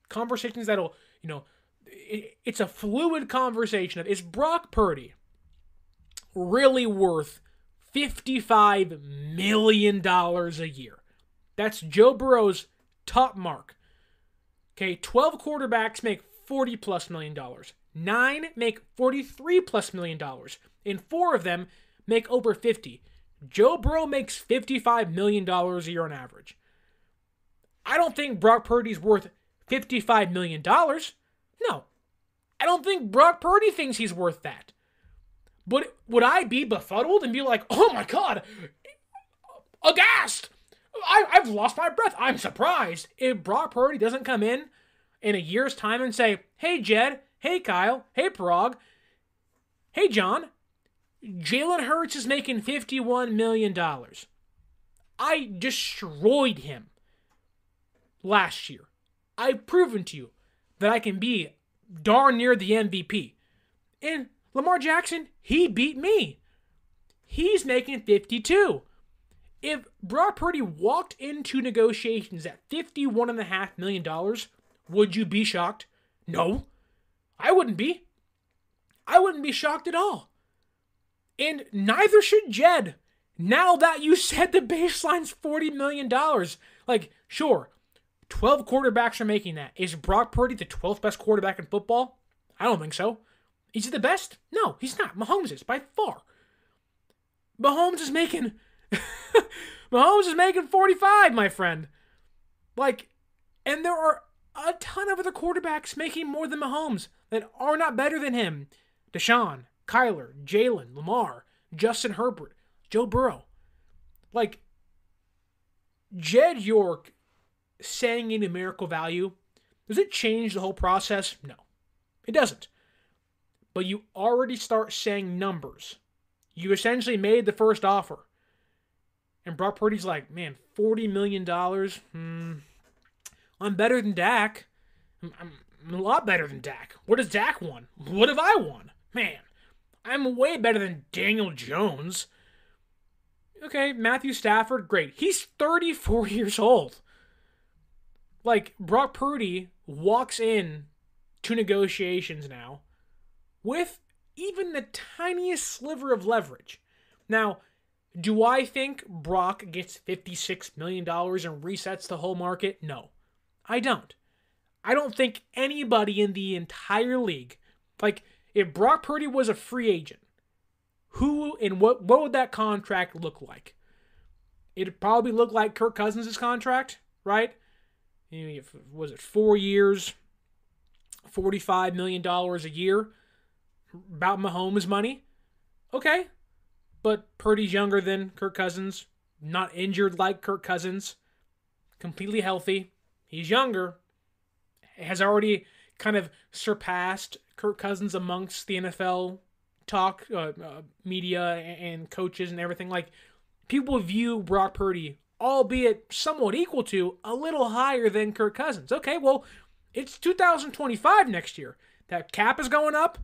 Conversations that'll, you know, it's a fluid conversation of is Brock Purdy really worth $55 million a year? That's Joe Burrow's top mark. Okay, 12 quarterbacks make 40 plus million dollars. Nine make 43 plus million dollars and four of them make over 50. Joe Burrow makes $55 million a year on average. I don't think Brock Purdy's worth $55 million. No. I don't think Brock Purdy thinks he's worth that. But would I be befuddled and be like, oh my God, aghast? I, I've lost my breath. I'm surprised if Brock Purdy doesn't come in in a year's time and say, hey, Jed, hey, Kyle, hey, Paraag, hey, John, Jalen Hurts is making $51 million. I destroyed him last year. I've proven to you that I can be darn near the MVP. And Lamar Jackson, he beat me. He's making 52. If Brock Purdy walked into negotiations at $51.5 million, would you be shocked? No, I wouldn't be. I wouldn't be shocked at all. And neither should Jed. Now that you said the baseline's $40 million. Like, sure, 12 quarterbacks are making that. Is Brock Purdy the 12th best quarterback in football? I don't think so. Is he the best? No, he's not. Mahomes is by far. Mahomes is making Mahomes is making 45, my friend. Like, and there are a ton of other quarterbacks making more than Mahomes that are not better than him. Deshaun, Kyler, Jalen, Lamar, Justin Herbert, Joe Burrow. Like, Jed York saying a numerical value, does it change the whole process? No, it doesn't. But you already start saying numbers. You essentially made the first offer. And Brock Purdy's like, man, $40 million? Hmm. I'm better than Dak. I'm, I'm a lot better than Dak. What does Dak won? What have I won? Man, I'm way better than Daniel Jones. Okay, Matthew Stafford, great. He's 34 years old. Like, Brock Purdy walks in to negotiations now with even the tiniest sliver of leverage. Now, do I think Brock gets $56 million and resets the whole market? No, I don't. I don't think anybody in the entire league, like if Brock Purdy was a free agent, who and what what would that contract look like? It'd probably look like Kirk Cousins' contract, right? You know, was it four years, $45 million a year? About Mahomes' money? Okay. But Purdy's younger than Kirk Cousins, not injured like Kirk Cousins, completely healthy. He's younger, has already kind of surpassed Kirk Cousins amongst the NFL talk, uh, uh, media, and coaches and everything. Like, people view Brock Purdy albeit somewhat equal to, a little higher than Kirk Cousins. Okay, well, it's 2025 next year. That cap is going up.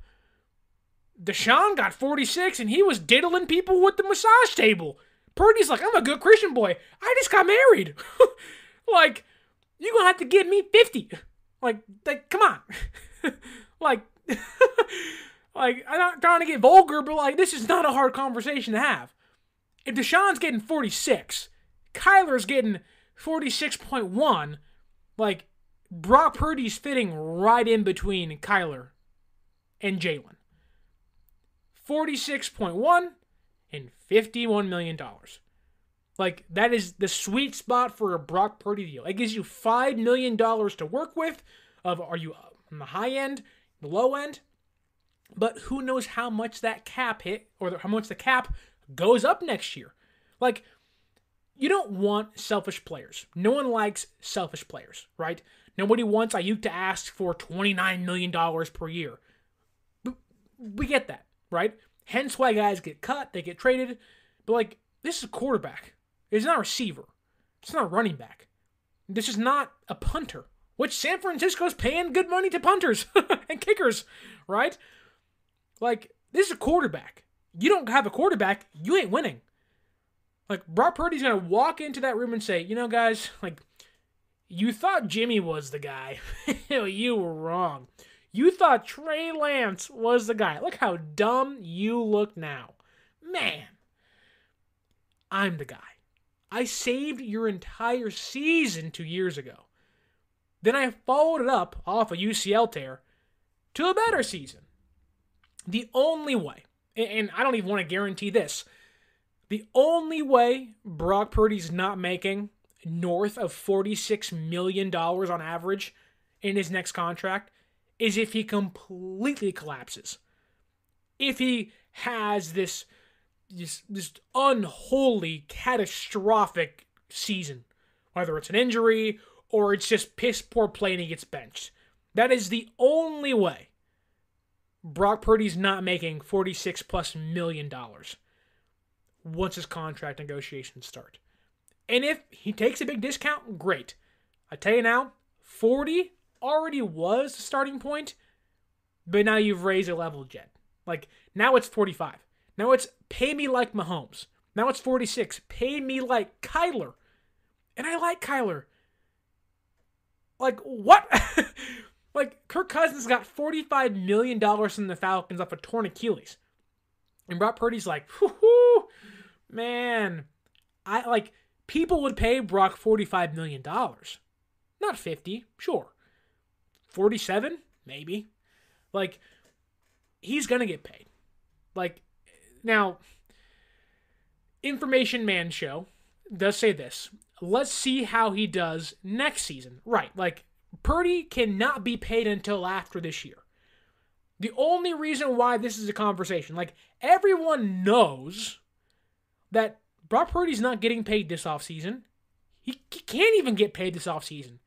Deshaun got 46 and he was diddling people with the massage table. Purdy's like, I'm a good Christian boy. I just got married. like, you're to have to give me 50. Like, like come on. like, like, I'm not trying to get vulgar, but like, this is not a hard conversation to have. If Deshaun's getting 46 Kyler's getting 46.1. Like, Brock Purdy's fitting right in between Kyler and Jalen. 46.1 and $51 million. Like, that is the sweet spot for a Brock Purdy deal. It gives you $5 million to work with. Of Are you on the high end, the low end? But who knows how much that cap hit or how much the cap goes up next year. Like, you don't want selfish players. No one likes selfish players, right? Nobody wants Aiyuk to ask for $29 million per year. We get that, right? Hence why guys get cut, they get traded. But, like, this is a quarterback. It's not a receiver. It's not a running back. This is not a punter, which San Francisco's paying good money to punters and kickers, right? Like, this is a quarterback. You don't have a quarterback, you ain't winning. Like Brock Purdy's gonna walk into that room and say, you know, guys, like you thought Jimmy was the guy. you were wrong. You thought Trey Lance was the guy. Look how dumb you look now. Man, I'm the guy. I saved your entire season two years ago. Then I followed it up off a UCL tear to a better season. The only way, and I don't even want to guarantee this, the only way Brock Purdy's not making north of $46 million on average in his next contract is if he completely collapses. If he has this this, this unholy, catastrophic season, whether it's an injury or it's just piss poor play and he gets benched. That is the only way Brock Purdy's not making 46 plus million dollars once his contract negotiations start. And if he takes a big discount, great. I tell you now, 40 already was the starting point, but now you've raised a level jet. Like now it's 45. Now it's pay me like Mahomes. Now it's 46. Pay me like Kyler. And I like Kyler. Like what? like Kirk Cousins got $45 million from the Falcons off a torn Achilles. And Brock Purdy's like, whoo, man, I like people would pay Brock $45 million. Not 50, sure. 47, maybe. Like, he's going to get paid. Like, now, Information Man Show does say this. Let's see how he does next season. Right. Like, Purdy cannot be paid until after this year. The only reason why this is a conversation, like everyone knows that Brock Purdy's not getting paid this offseason. He, he can't even get paid this offseason.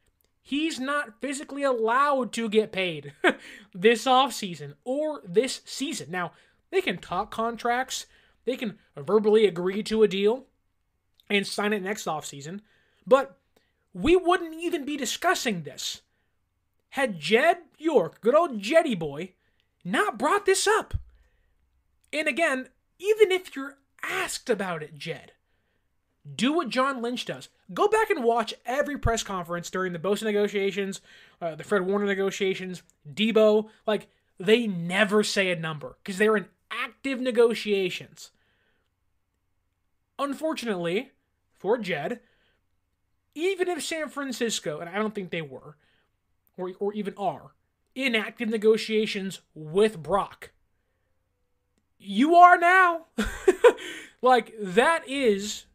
He's not physically allowed to get paid this offseason or this season. Now, they can talk contracts, they can verbally agree to a deal and sign it next offseason, but we wouldn't even be discussing this had Jed York, good old Jetty boy, not brought this up. And again, even if you're asked about it, Jed, do what John Lynch does. Go back and watch every press conference during the Bosa negotiations, uh, the Fred Warner negotiations, Deebo. Like, they never say a number because they're in active negotiations. Unfortunately, for Jed, even if San Francisco, and I don't think they were, or, or even are, in active negotiations with Brock, you are now. like, that is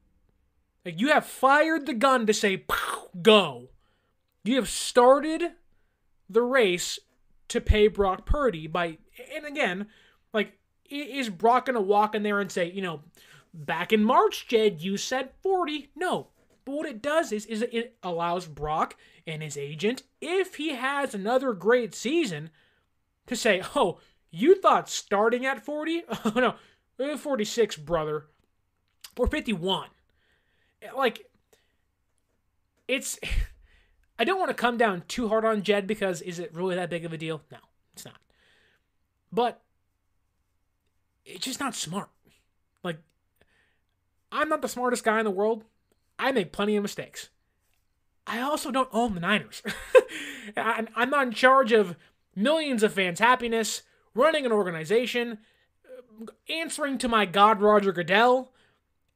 like you have fired the gun to say go. You have started the race to pay Brock Purdy by and again, like is Brock gonna walk in there and say, you know, back in March, Jed, you said 40? No. But what it does is, is it allows Brock and his agent, if he has another great season, to say, oh, you thought starting at 40? Oh no, uh, 46, brother. Or 51 like it's I don't want to come down too hard on Jed because is it really that big of a deal? No, it's not. But it's just not smart. Like I'm not the smartest guy in the world. I make plenty of mistakes. I also don't own the Niners. I'm not in charge of millions of fans' happiness, running an organization, answering to my God Roger Goodell,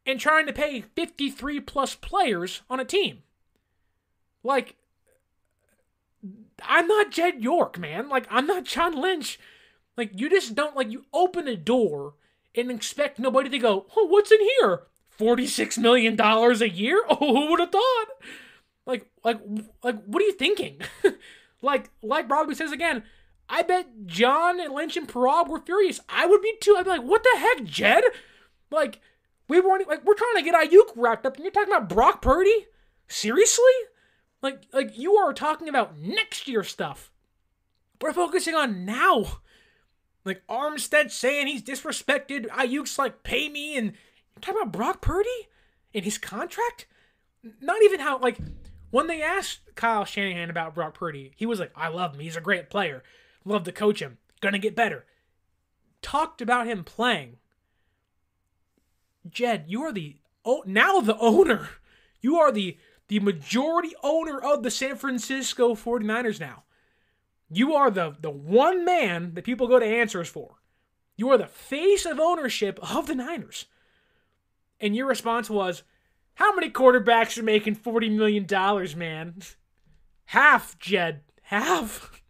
and trying to pay 53 plus players on a team. Like, I'm not Jed York, man. Like, I'm not John Lynch. Like, you just don't, like, you open a door and expect nobody to go, oh, what's in here? $46 million a year? Oh, who would have thought? Like, like, like, what are you thinking? like, like Broadway says again, I bet John and Lynch and Paraag were furious. I would be too. I'd be like, what the heck, Jed? Like, we weren't like we're trying to get Aiyuk wrapped up, and you're talking about Brock Purdy. Seriously? Like like you are talking about next year stuff. We're focusing on now. Like Armstead saying he's disrespected. Aiyuk's like pay me, and you're talking about Brock Purdy and his contract. Not even how like when they asked Kyle Shanahan about Brock Purdy, he was like, "I love him. He's a great player. Love to coach him. Gonna get better." Talked about him playing Jed, you are the oh now the owner. You are the the majority owner of the San Francisco 49ers now. You are the the one man that people go to answers for. You are the face of ownership of the Niners. And your response was, "How many quarterbacks are making 40 million dollars, man?" Half, Jed. Half.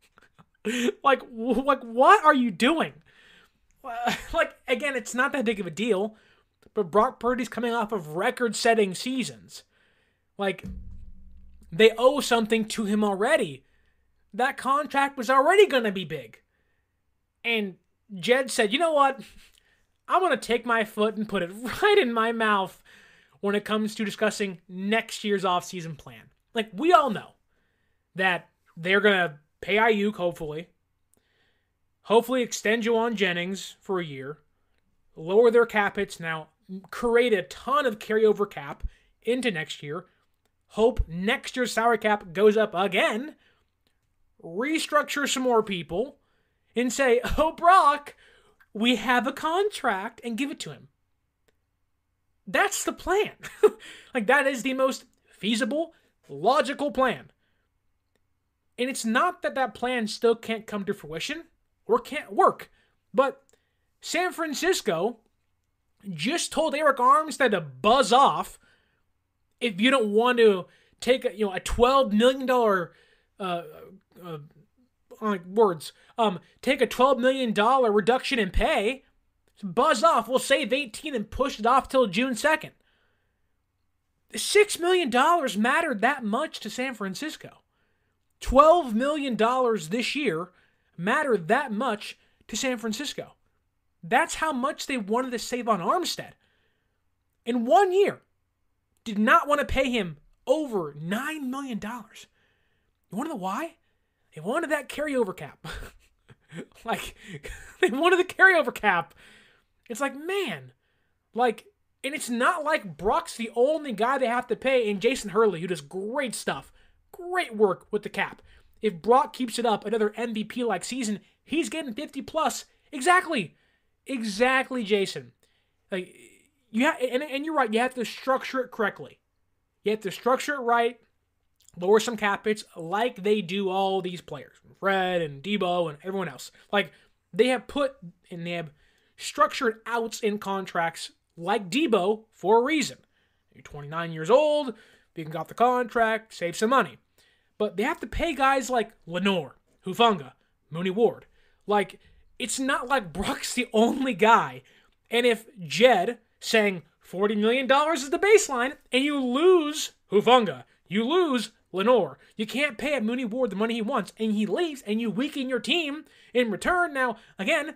like like what are you doing? like again, it's not that big of a deal but Brock Purdy's coming off of record setting seasons. Like, they owe something to him already. That contract was already going to be big. And Jed said, you know what? I'm going to take my foot and put it right in my mouth when it comes to discussing next year's offseason plan. Like, we all know that they're going to pay Aiyuk, hopefully. Hopefully, extend Jauan Jennings for a year. Lower their cap hits. Now, create a ton of carryover cap into next year. Hope next year's salary cap goes up again. Restructure some more people and say, oh, Brock, we have a contract and give it to him. That's the plan. like, that is the most feasible, logical plan. And it's not that that plan still can't come to fruition or can't work, but San Francisco just told Arik Armstead to buzz off if you don't want to take a, you know a twelve million dollar uh, uh, uh, words um take a twelve million dollar reduction in pay. Buzz off. We'll save eighteen and push it off till June second. Six million dollars mattered that much to San Francisco. $12 million this year mattered that much to San Francisco. That's how much they wanted to save on Armstead. In one year, did not want to pay him over $9 million. You want to know why? They wanted that carryover cap. like, they wanted the carryover cap. It's like, man, like, and it's not like Brock's the only guy they have to pay, and Jason Hurley, who does great stuff, great work with the cap. If Brock keeps it up another MVP like season, he's getting 50 plus. Exactly. Exactly, Jason. Like, you have, and, and you're right, you have to structure it correctly. You have to structure it right, lower some cap hits like they do all these players, Fred and Deebo and everyone else. Like they have put and they have structured outs in contracts like Deebo for a reason. You're 29 years old, you can got the contract, save some money. But they have to pay guys like Lenoir, Hufanga, Mooney Ward. Like, it's not like Brock's the only guy. And if Jed saying $40 million is the baseline, and you lose Hufanga, you lose Lenoir, You can't pay Mooney Ward the money he wants, and he leaves, and you weaken your team in return. Now, again,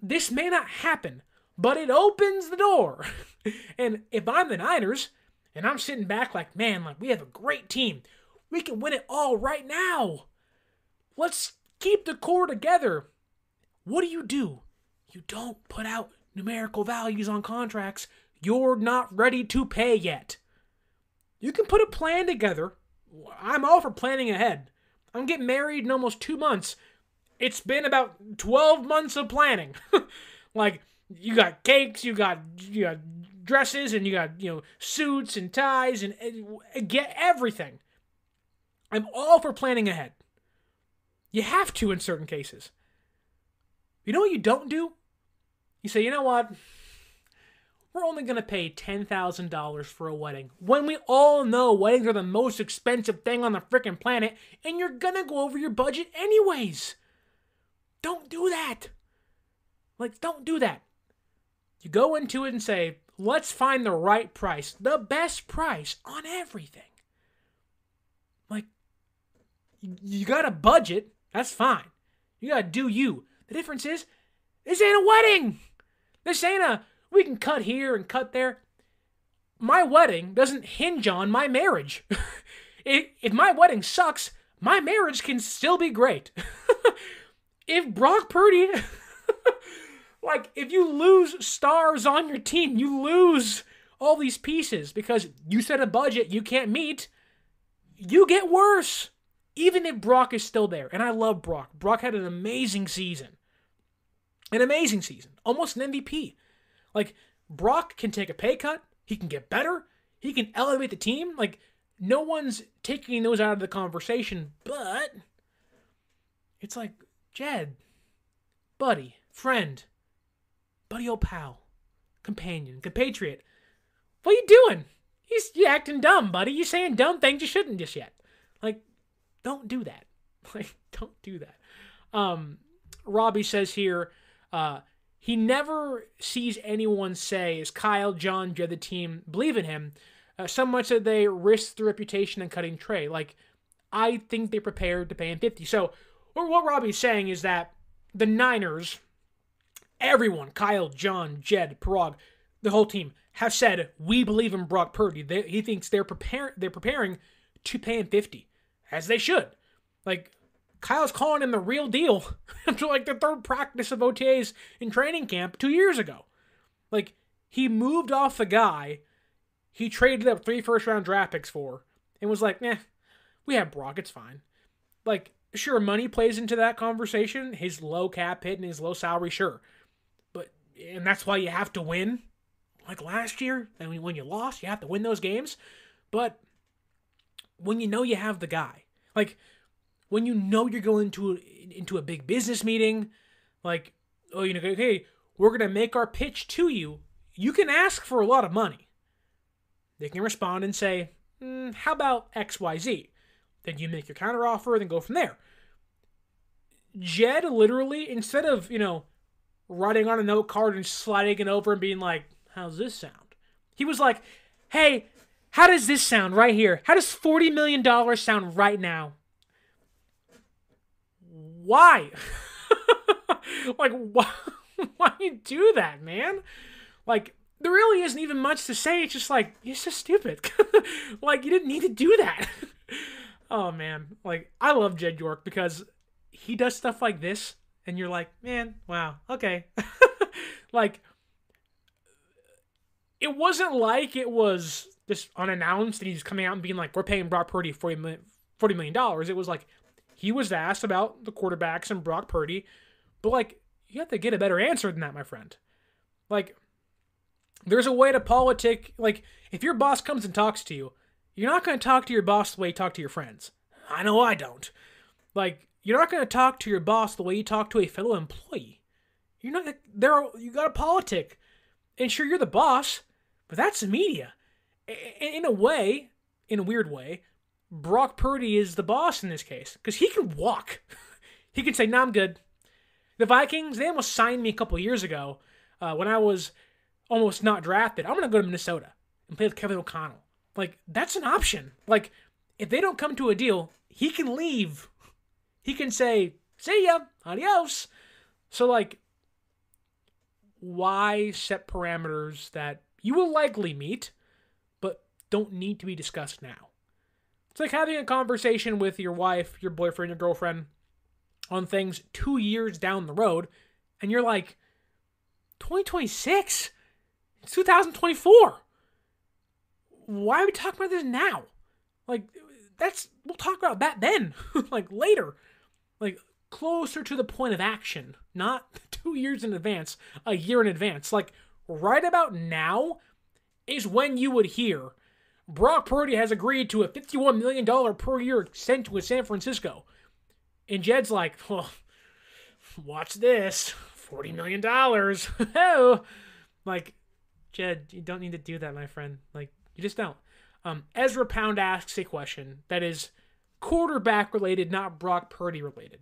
this may not happen, but it opens the door. and if I'm the Niners, and I'm sitting back like, man, like we have a great team, we can win it all right now. Let's keep the core together. What do you do? You don't put out numerical values on contracts you're not ready to pay yet. You can put a plan together. I'm all for planning ahead. I'm getting married in almost two months. It's been about 12 months of planning. like, you got cakes, you got, you got dresses, and you got, you know, suits and ties and, and get everything. I'm all for planning ahead. You have to in certain cases. You know what you don't do? You say, you know what? We're only going to pay $10,000 for a wedding. When we all know weddings are the most expensive thing on the freaking planet, and you're going to go over your budget anyways. Don't do that. Like, don't do that. You go into it and say, let's find the right price, the best price on everything. Like, you got a budget, that's fine. You got to do you. The difference is, this ain't a wedding. This ain't a we can cut here and cut there. My wedding doesn't hinge on my marriage. if my wedding sucks, my marriage can still be great. if Brock Purdy, like, if you lose stars on your team, you lose all these pieces because you set a budget you can't meet, you get worse. Even if Brock is still there. And I love Brock. Brock had an amazing season. An amazing season. Almost an MVP. Like Brock can take a pay cut, he can get better, he can elevate the team. Like no one's taking those out of the conversation, but it's like Jed, buddy, friend, buddy old pal, companion, compatriot. What are you doing? He's you acting dumb, buddy. You saying dumb things you shouldn't just yet. Like, don't do that. Like, don't do that. Um, Robbie says here, uh, he never sees anyone say, is Kyle, John, Jed, the team believe in him, uh, so much that they risk the reputation and cutting Trey. Like, I think they're prepared to pay him 50. So, or what Robbie's saying is that the Niners, everyone, Kyle, John, Jed, Paraag, the whole team, have said, we believe in Brock Purdy. They, he thinks they're, prepare, they're preparing to pay him 50, as they should. Like, Kyle's calling him the real deal after like the third practice of OTAs in training camp two years ago. Like, he moved off the guy he traded up three first round draft picks for and was like, nah, we have Brock, it's fine. Like, sure, money plays into that conversation, his low cap hit and his low salary, sure. But, and that's why you have to win. Like last year, and when you lost, you have to win those games. But when you know you have the guy, like, when you know you're going to into a big business meeting, like, oh, you know, okay, we're gonna make our pitch to you. You can ask for a lot of money. They can respond and say, mm, "How about X, Y, Z?" Then you make your counteroffer, then go from there. Jed literally, instead of you know, writing on a note card and sliding it over and being like, "How's this sound?" He was like, "Hey, how does this sound right here? How does forty million dollars sound right now?" Why? like, why? Why you do that, man? Like, there really isn't even much to say. It's just like you're so stupid. like, you didn't need to do that. oh man, like I love Jed York because he does stuff like this, and you're like, man, wow, okay. like, it wasn't like it was just unannounced and he's coming out and being like, we're paying Brock Purdy $40 million, $40 million. It was like he was asked about the quarterbacks and Brock Purdy, but like, you have to get a better answer than that, my friend. Like, there's a way to politic. Like, if your boss comes and talks to you, you're not going to talk to your boss the way you talk to your friends. I know I don't. Like, you're not going to talk to your boss the way you talk to a fellow employee. You're not there. You got a politic, and sure you're the boss, but that's the media. In a way, in a weird way, Brock Purdy is the boss in this case because he can walk. he can say, "No, nah, I'm good." The Vikings they almost signed me a couple years ago uh, when I was almost not drafted. I'm gonna go to Minnesota and play with Kevin O'Connell. Like that's an option. Like if they don't come to a deal, he can leave. He can say, "See ya, adios." So like why set parameters that you will likely meet, but don't need to be discussed now. It's like having a conversation with your wife, your boyfriend, your girlfriend on things two years down the road, and you're like, 2026? It's 2024. Why are we talking about this now? Like, that's, we'll talk about that then, like later. Like, closer to the point of action, not two years in advance, a year in advance. Like right about now is when you would hear Brock Purdy has agreed to a $51 million per year extension with San Francisco. And Jed's like, well, watch this $40 million. oh, like, Jed, you don't need to do that, my friend. Like, you just don't. Um, Ezra Pound asks a question that is quarterback related, not Brock Purdy related.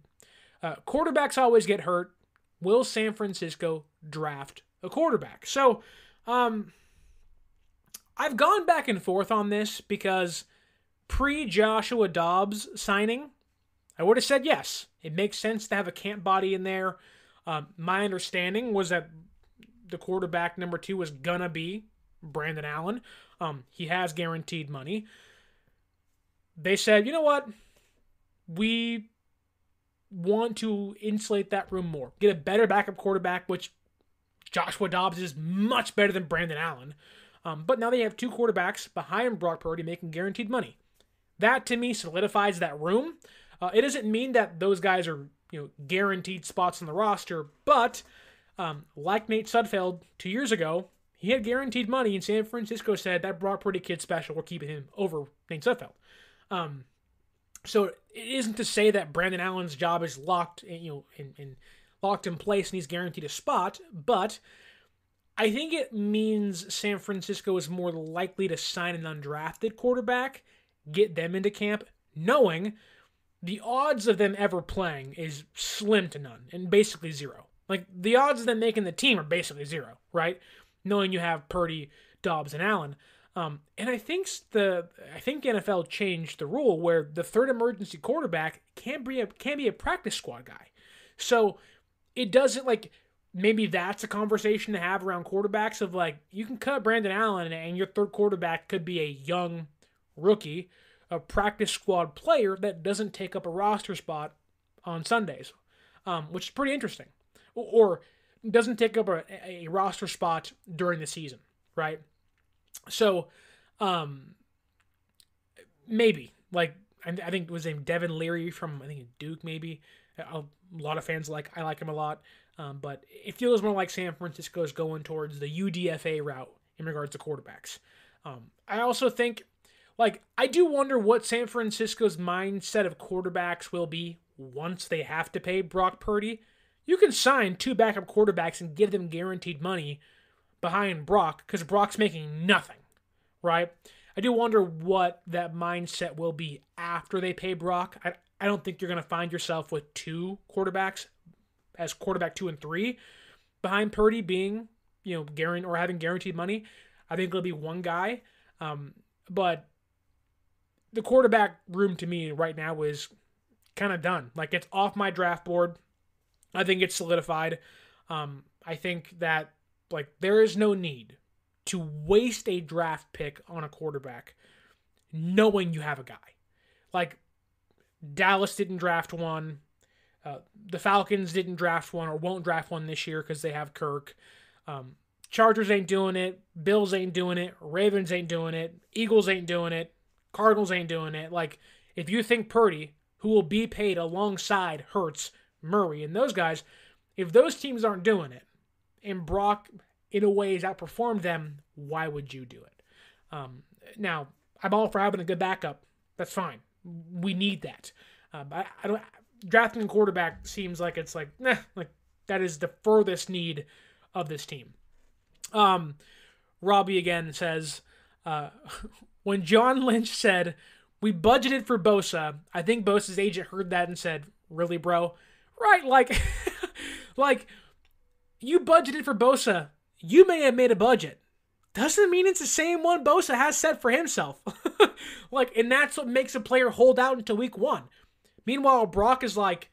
Uh, quarterbacks always get hurt. Will San Francisco draft a quarterback? So, um, I've gone back and forth on this because pre Joshua Dobbs signing, I would have said yes. It makes sense to have a camp body in there. Um, my understanding was that the quarterback number two was gonna be Brandon Allen. Um, he has guaranteed money. They said, you know what? We want to insulate that room more, get a better backup quarterback, which Joshua Dobbs is much better than Brandon Allen. Um, but now they have two quarterbacks behind Brock Purdy making guaranteed money. That to me solidifies that room. Uh, it doesn't mean that those guys are you know guaranteed spots on the roster, but um, like Nate Sudfeld two years ago, he had guaranteed money, and San Francisco said that Brock Purdy kid special. We're keeping him over Nate Sudfeld. Um, so it isn't to say that Brandon Allen's job is locked, you know, in, in locked in place and he's guaranteed a spot, but I think it means San Francisco is more likely to sign an undrafted quarterback, get them into camp, knowing the odds of them ever playing is slim to none and basically zero. Like the odds of them making the team are basically zero, right? Knowing you have Purdy, Dobbs, and Allen. Um, and I think the I think NFL changed the rule where the third emergency quarterback can be a can be a practice squad guy. So it doesn't like maybe that's a conversation to have around quarterbacks of like you can cut Brandon Allen and your third quarterback could be a young rookie, a practice squad player that doesn't take up a roster spot on Sundays, um, which is pretty interesting, or doesn't take up a, a roster spot during the season, right? So, um, maybe like I, I think it was named Devin Leary from I think Duke. Maybe a, a lot of fans like I like him a lot, um, but it feels more like San Francisco is going towards the UDFA route in regards to quarterbacks. Um, I also think, like, I do wonder what San Francisco's mindset of quarterbacks will be once they have to pay Brock Purdy. You can sign two backup quarterbacks and give them guaranteed money behind Brock because Brock's making nothing, right? I do wonder what that mindset will be after they pay Brock. I, I don't think you're going to find yourself with two quarterbacks as quarterback two and three behind Purdy being, you know, guaranteed or having guaranteed money. I think it'll be one guy. Um, but the quarterback room to me right now is kind of done. Like it's off my draft board. I think it's solidified. Um, I think that like there is no need to waste a draft pick on a quarterback knowing you have a guy. Like Dallas didn't draft one. Uh, the Falcons didn't draft one or won't draft one this year because they have Kirk. Um, Chargers ain't doing it. Bills ain't doing it. Ravens ain't doing it. Eagles ain't doing it. Cardinals ain't doing it. Like, if you think Purdy, who will be paid alongside Hurts, Murray, and those guys, if those teams aren't doing it, and Brock, in a way, has outperformed them, why would you do it? Um, now, I'm all for having a good backup. That's fine. We need that. Um, I, I don't drafting quarterback seems like it's like nah, like that is the furthest need of this team. Um, Robbie again says, uh, when John Lynch said we budgeted for Bosa, I think Bosa's agent heard that and said, "Really, bro? Right? Like, like you budgeted for Bosa. You may have made a budget." Doesn't mean it's the same one Bosa has set for himself. like, and that's what makes a player hold out until week one. Meanwhile, Brock is like,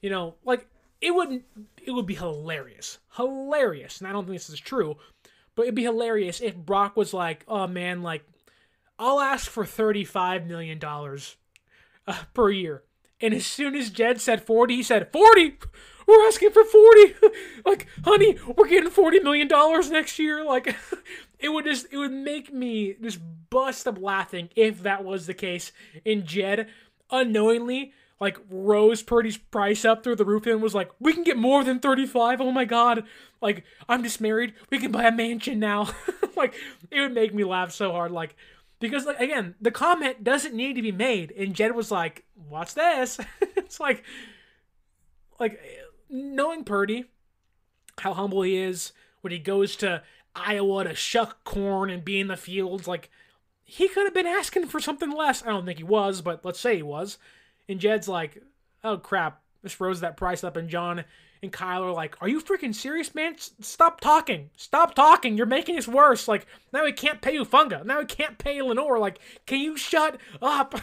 you know, like it wouldn't it would be hilarious. Hilarious. And I don't think this is true, but it'd be hilarious if Brock was like, "Oh man, like I'll ask for 35 million dollars uh, per year." And as soon as Jed said 40, he said, "40? We're asking for 40." like, "Honey, we're getting 40 million dollars next year." Like it would just it would make me just bust up laughing if that was the case. And Jed unknowingly like rose Purdy's price up through the roof and was like, "We can get more than 35. Oh my god. Like, I'm just married. We can buy a mansion now." like, it would make me laugh so hard like because like again, the comment doesn't need to be made and Jed was like, "Watch this." it's like like knowing Purdy how humble he is when he goes to Iowa to shuck corn and be in the fields like he could have been asking for something less. I don't think he was, but let's say he was. And Jed's like, oh crap, this rose that price up. And John and Kyle are like, are you freaking serious, man? S- stop talking. Stop talking. You're making this worse. Like, now we can't pay Hufanga. Now we can't pay Lenoir. Like, can you shut up?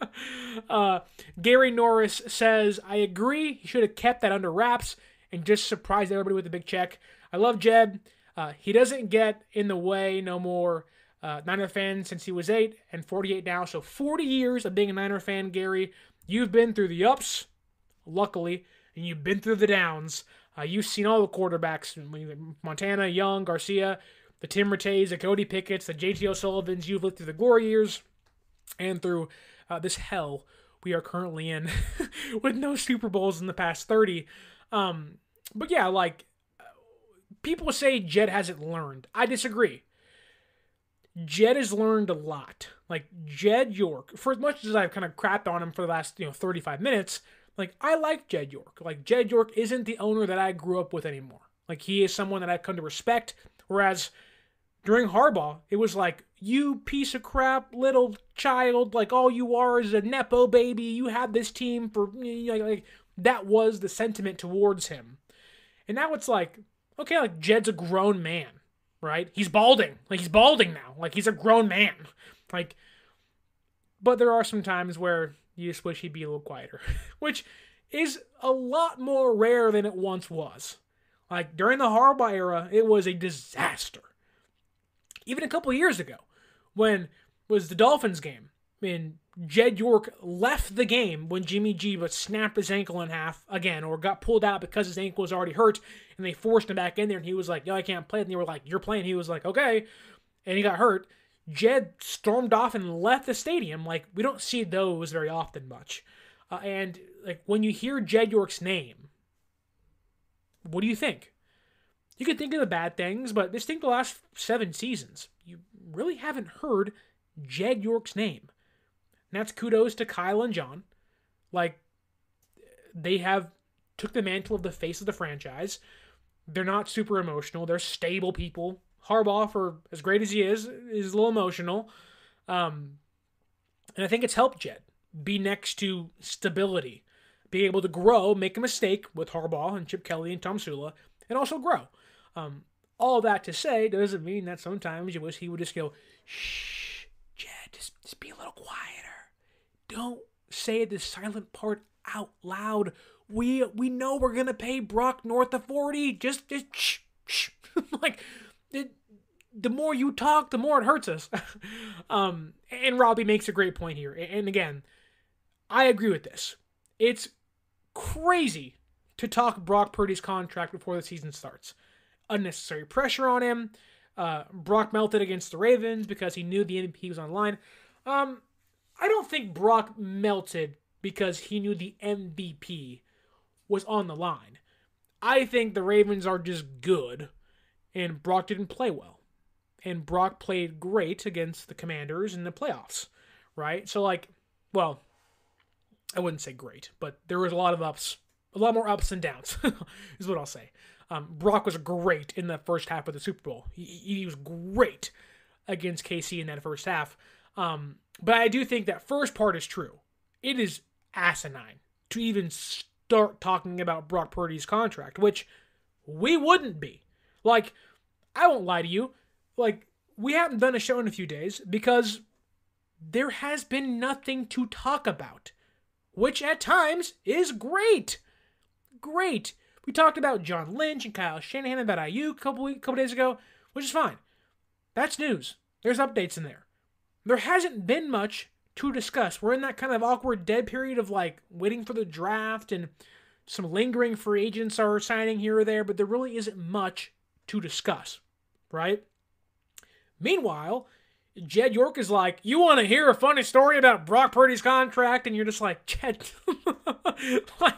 uh, Gary Norris says, I agree. He should have kept that under wraps and just surprised everybody with a big check. I love Jed. Uh, he doesn't get in the way no more. Uh, Niner fan since he was eight and 48 now. So 40 years of being a Niner fan, Gary. You've been through the ups, luckily, and you've been through the downs. Uh, you've seen all the quarterbacks Montana, Young, Garcia, the Tim Rattays, the Cody Pickett's, the JT O'Sullivans. You've lived through the glory years and through uh, this hell we are currently in with no Super Bowls in the past 30. Um, but yeah, like people say Jed hasn't learned. I disagree. Jed has learned a lot. Like Jed York, for as much as I've kind of crapped on him for the last, you know, 35 minutes, like I like Jed York. Like Jed York isn't the owner that I grew up with anymore. Like he is someone that I've come to respect. Whereas during Harbaugh, it was like, you piece of crap little child, like all you are is a Nepo baby. You had this team for like that was the sentiment towards him. And now it's like, okay, like Jed's a grown man right? He's balding. Like he's balding now. Like he's a grown man. Like but there are some times where you just wish he'd be a little quieter, which is a lot more rare than it once was. Like during the Harbaugh era, it was a disaster. Even a couple years ago, when was the Dolphins game, and Jed York left the game when Jimmy G but snapped his ankle in half again, or got pulled out because his ankle was already hurt, and they forced him back in there, and he was like, "Yo, I can't play." And they were like, "You're playing." He was like, "Okay," and he got hurt. Jed stormed off and left the stadium. Like we don't see those very often much. Uh, and like when you hear Jed York's name, what do you think? You can think of the bad things, but this thing the last seven seasons, you really haven't heard Jed York's name. And that's kudos to Kyle and John. Like they have took the mantle of the face of the franchise. They're not super emotional. They're stable people. Harbaugh, for as great as he is, is a little emotional. Um, and I think it's helped Jed be next to stability, be able to grow, make a mistake with Harbaugh and Chip Kelly and Tomsula, and also grow. Um, all that to say doesn't mean that sometimes you wish he would just go, shh, Jed, just, just be a little quieter. Don't say the silent part out loud. We we know we're gonna pay Brock north of forty. Just just shh, shh. like it, the more you talk, the more it hurts us. um, and Robbie makes a great point here. And again, I agree with this. It's crazy to talk Brock Purdy's contract before the season starts. Unnecessary pressure on him. Uh, Brock melted against the Ravens because he knew the MVP was online. Um, I don't think Brock melted because he knew the MVP was on the line. I think the Ravens are just good, and Brock didn't play well. And Brock played great against the Commanders in the playoffs, right? So, like, well, I wouldn't say great, but there was a lot of ups, a lot more ups and downs, is what I'll say. Um, Brock was great in the first half of the Super Bowl. He, he was great against KC in that first half. Um, but I do think that first part is true. It is asinine to even start talking about Brock Purdy's contract, which we wouldn't be. Like, I won't lie to you. Like, we haven't done a show in a few days because there has been nothing to talk about, which at times is great. Great. We talked about John Lynch and Kyle Shanahan about Aiyuk a couple, couple days ago, which is fine. That's news. There's updates in there. There hasn't been much to discuss. We're in that kind of awkward dead period of like waiting for the draft and some lingering free agents are signing here or there, but there really isn't much to discuss, right? Meanwhile, Jed York is like, You want to hear a funny story about Brock Purdy's contract? And you're just like, Jed, like,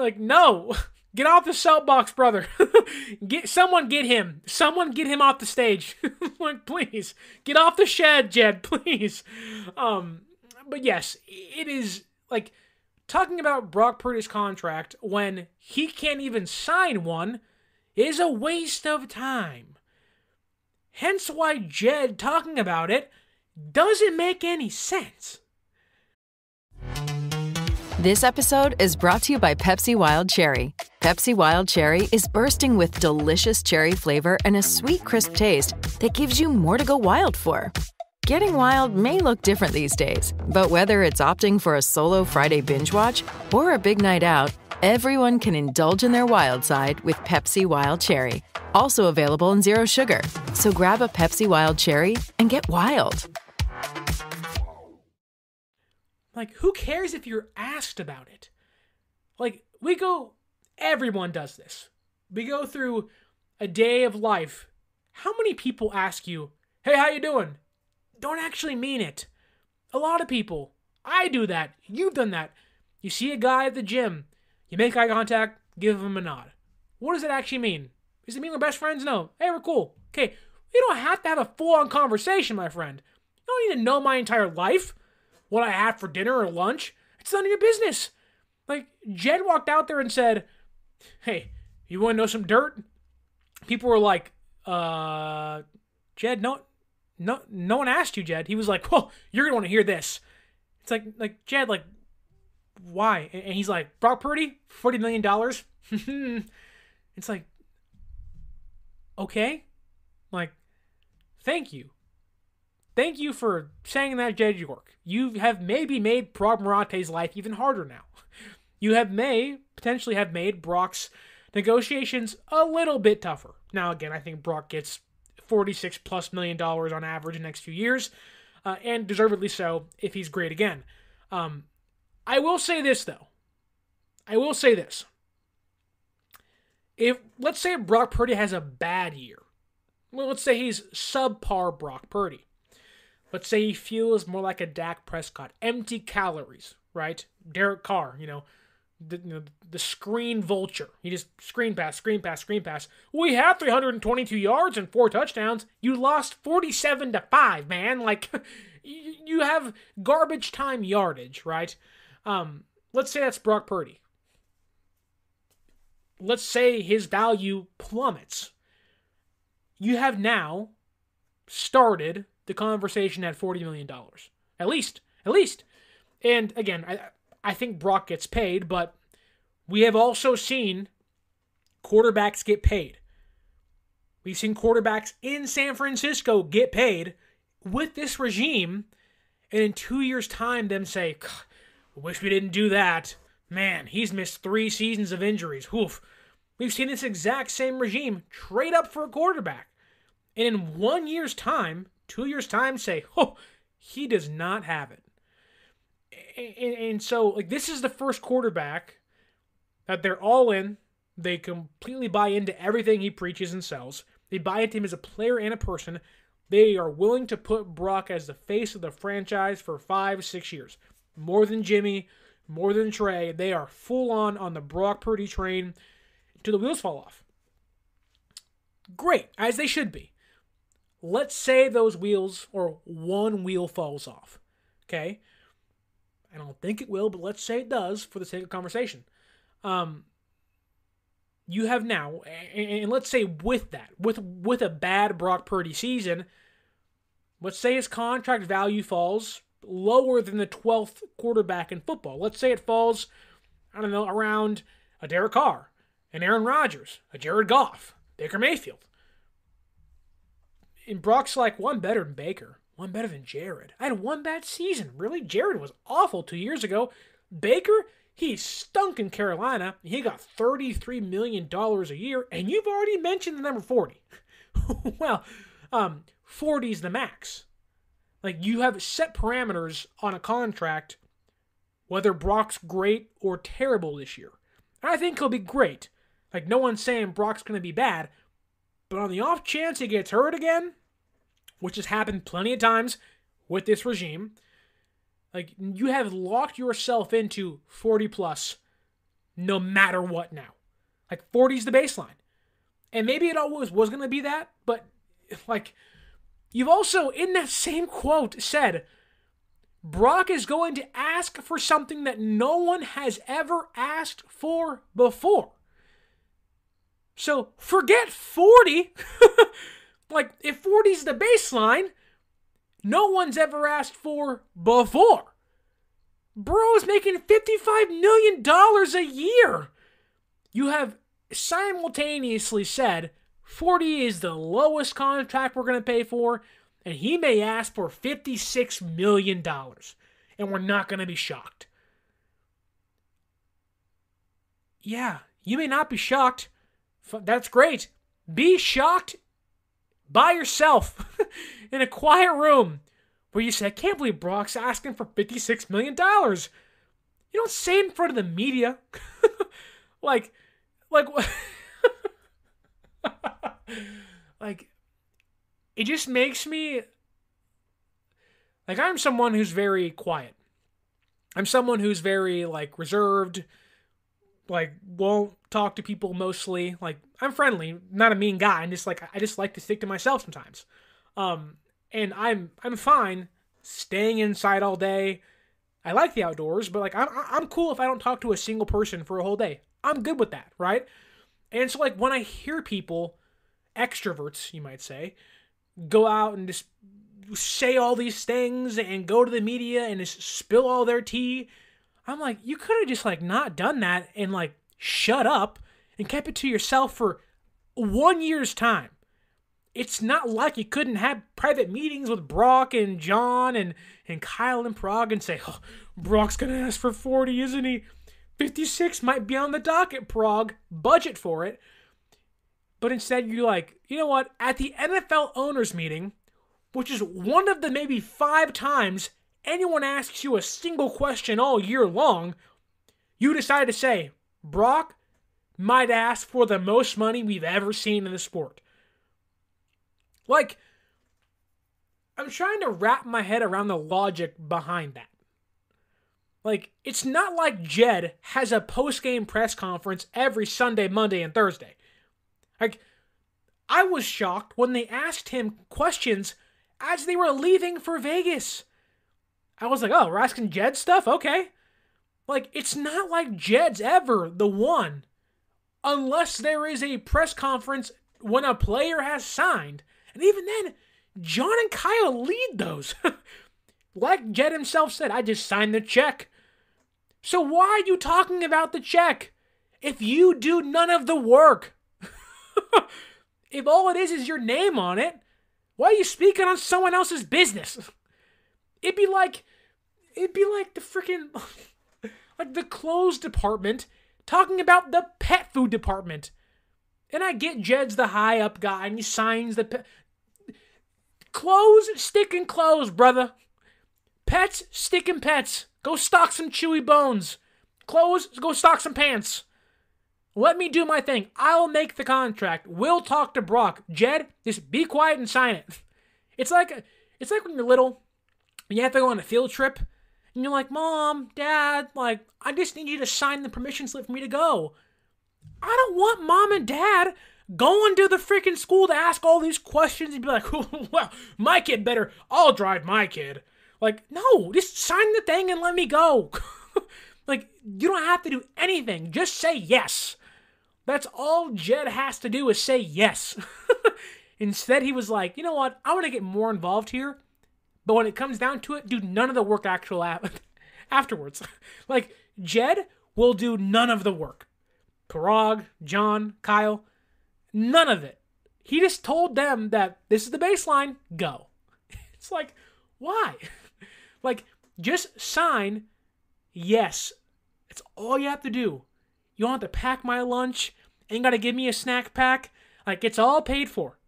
like, no, get off the soapbox, brother. get someone, get him. Someone, get him off the stage. like, please, get off the shed, Jed, please. Um, but yes, it is like talking about Brock Purdy's contract when he can't even sign one is a waste of time. Hence why Jed talking about it doesn't make any sense. This episode is brought to you by Pepsi Wild Cherry. Pepsi Wild Cherry is bursting with delicious cherry flavor and a sweet, crisp taste that gives you more to go wild for. Getting wild may look different these days, but whether it's opting for a solo Friday binge watch or a big night out, everyone can indulge in their wild side with Pepsi Wild Cherry. Also available in Zero Sugar. So grab a Pepsi Wild Cherry and get wild. Like, who cares if you're asked about it? Like, we go, everyone does this. We go through a day of life. How many people ask you, hey, how you doing? Don't actually mean it. A lot of people. I do that. You've done that. You see a guy at the gym, you make eye contact, give him a nod. What does it actually mean? Does it mean we're best friends? No. Hey, we're cool. Okay, we don't have to have a full on conversation, my friend. You don't need to know my entire life what I had for dinner or lunch. It's none of your business. Like, Jed walked out there and said, Hey, you want to know some dirt? People were like, uh, Jed, no, no, no one asked you, Jed. He was like, well, you're going to want to hear this. It's like, like, Jed, like, why? And he's like, Brock Purdy, $40 million. it's like, okay. Like, thank you. Thank you for saying that, Jed York. You have maybe made Brock life even harder now. You have may potentially have made Brock's negotiations a little bit tougher. Now, again, I think Brock gets 46 plus million dollars on average in the next few years, uh, and deservedly so if he's great again. Um, I will say this though. I will say this. If let's say Brock Purdy has a bad year, well, let's say he's subpar Brock Purdy. Let's say he feels more like a Dak Prescott, empty calories, right? Derek Carr, you know, the, you know, the screen vulture. He just screen pass, screen pass, screen pass. We have 322 yards and four touchdowns. You lost 47 to 5, man. Like you have garbage time yardage, right? Um, let's say that's Brock Purdy. Let's say his value plummets. You have now started the conversation at $40 million. At least. At least. And again, I, I think Brock gets paid, but we have also seen quarterbacks get paid. We've seen quarterbacks in San Francisco get paid with this regime, and in two years' time, them say, wish we didn't do that. Man, he's missed three seasons of injuries. Oof. We've seen this exact same regime trade up for a quarterback. And in one year's time, two years' time, say, oh, he does not have it. And, and so, like, this is the first quarterback that they're all in. They completely buy into everything he preaches and sells. They buy into him as a player and a person. They are willing to put Brock as the face of the franchise for five, six years. More than Jimmy, more than Trey. They are full on on the Brock Purdy train till the wheels fall off. Great, as they should be. Let's say those wheels or one wheel falls off. Okay? I don't think it will, but let's say it does for the sake of conversation. Um, you have now, and let's say with that, with with a bad Brock Purdy season, let's say his contract value falls lower than the 12th quarterback in football. Let's say it falls, I don't know, around a Derek Carr, an Aaron Rodgers, a Jared Goff, Baker Mayfield. And Brock's like one better than Baker, one better than Jared. I had one bad season. Really? Jared was awful two years ago. Baker, he stunk in Carolina. He got $33 million a year, and you've already mentioned the number 40. well, um, 40 is the max. Like you have set parameters on a contract, whether Brock's great or terrible this year. And I think he'll be great. Like no one's saying Brock's going to be bad, but on the off chance he gets hurt again, which has happened plenty of times with this regime, like you have locked yourself into 40 plus no matter what now. Like 40 is the baseline. And maybe it always was going to be that, but like You've also, in that same quote, said Brock is going to ask for something that no one has ever asked for before. So forget 40. like, if 40 is the baseline, no one's ever asked for before. Bro is making $55 million a year. You have simultaneously said 40 is the lowest contract we're going to pay for, and he may ask for $56 million, and we're not going to be shocked. Yeah, you may not be shocked. That's great. Be shocked by yourself in a quiet room where you say, I can't believe Brock's asking for $56 million. You don't say it in front of the media. like, like, like it just makes me like I'm someone who's very quiet. I'm someone who's very like reserved, like won't talk to people mostly. Like I'm friendly, not a mean guy. I'm just like I just like to stick to myself sometimes. Um and I'm I'm fine staying inside all day. I like the outdoors, but like I'm I'm cool if I don't talk to a single person for a whole day. I'm good with that, right? And so like when I hear people extroverts, you might say, go out and just say all these things and go to the media and just spill all their tea. I'm like, you could have just like not done that and like shut up and kept it to yourself for one year's time. It's not like you couldn't have private meetings with Brock and John and, and Kyle and Paraag and say, oh, Brock's going to ask for 40, isn't he? 56 might be on the docket, Paraag. Budget for it. But instead, you're like, you know what? At the NFL owners meeting, which is one of the maybe five times anyone asks you a single question all year long, you decide to say, Brock might ask for the most money we've ever seen in the sport. Like, I'm trying to wrap my head around the logic behind that. Like, it's not like Jed has a post game press conference every Sunday, Monday, and Thursday. Like, I was shocked when they asked him questions as they were leaving for Vegas. I was like, oh, we're asking Jed stuff? Okay. Like, it's not like Jed's ever the one, unless there is a press conference when a player has signed. And even then, John and Kyle lead those. like Jed himself said, I just signed the check. So why are you talking about the check if you do none of the work? if all it is is your name on it, why are you speaking on someone else's business? It'd be like, it'd be like the freaking, like the clothes department talking about the pet food department. And I get Jed's the high up guy and he signs the pe- clothes sticking clothes, brother. Pets sticking pets. Go stock some chewy bones. Clothes, go stock some pants. Let me do my thing. I'll make the contract. We'll talk to Brock. Jed, just be quiet and sign it. It's like it's like when you're little and you have to go on a field trip and you're like, "Mom, Dad, like I just need you to sign the permission slip for me to go." I don't want mom and dad going to the freaking school to ask all these questions and be like, "Well, my kid better. I'll drive my kid." Like, no, just sign the thing and let me go. like, you don't have to do anything. Just say yes. That's all Jed has to do is say yes. Instead, he was like, you know what? I want to get more involved here. But when it comes down to it, do none of the work actual afterwards. like, Jed will do none of the work. Paraag, John, Kyle, none of it. He just told them that this is the baseline, go. It's like, why? Like, just sign yes. It's all you have to do. You don't have to pack my lunch. Ain't got to give me a snack pack. Like, it's all paid for.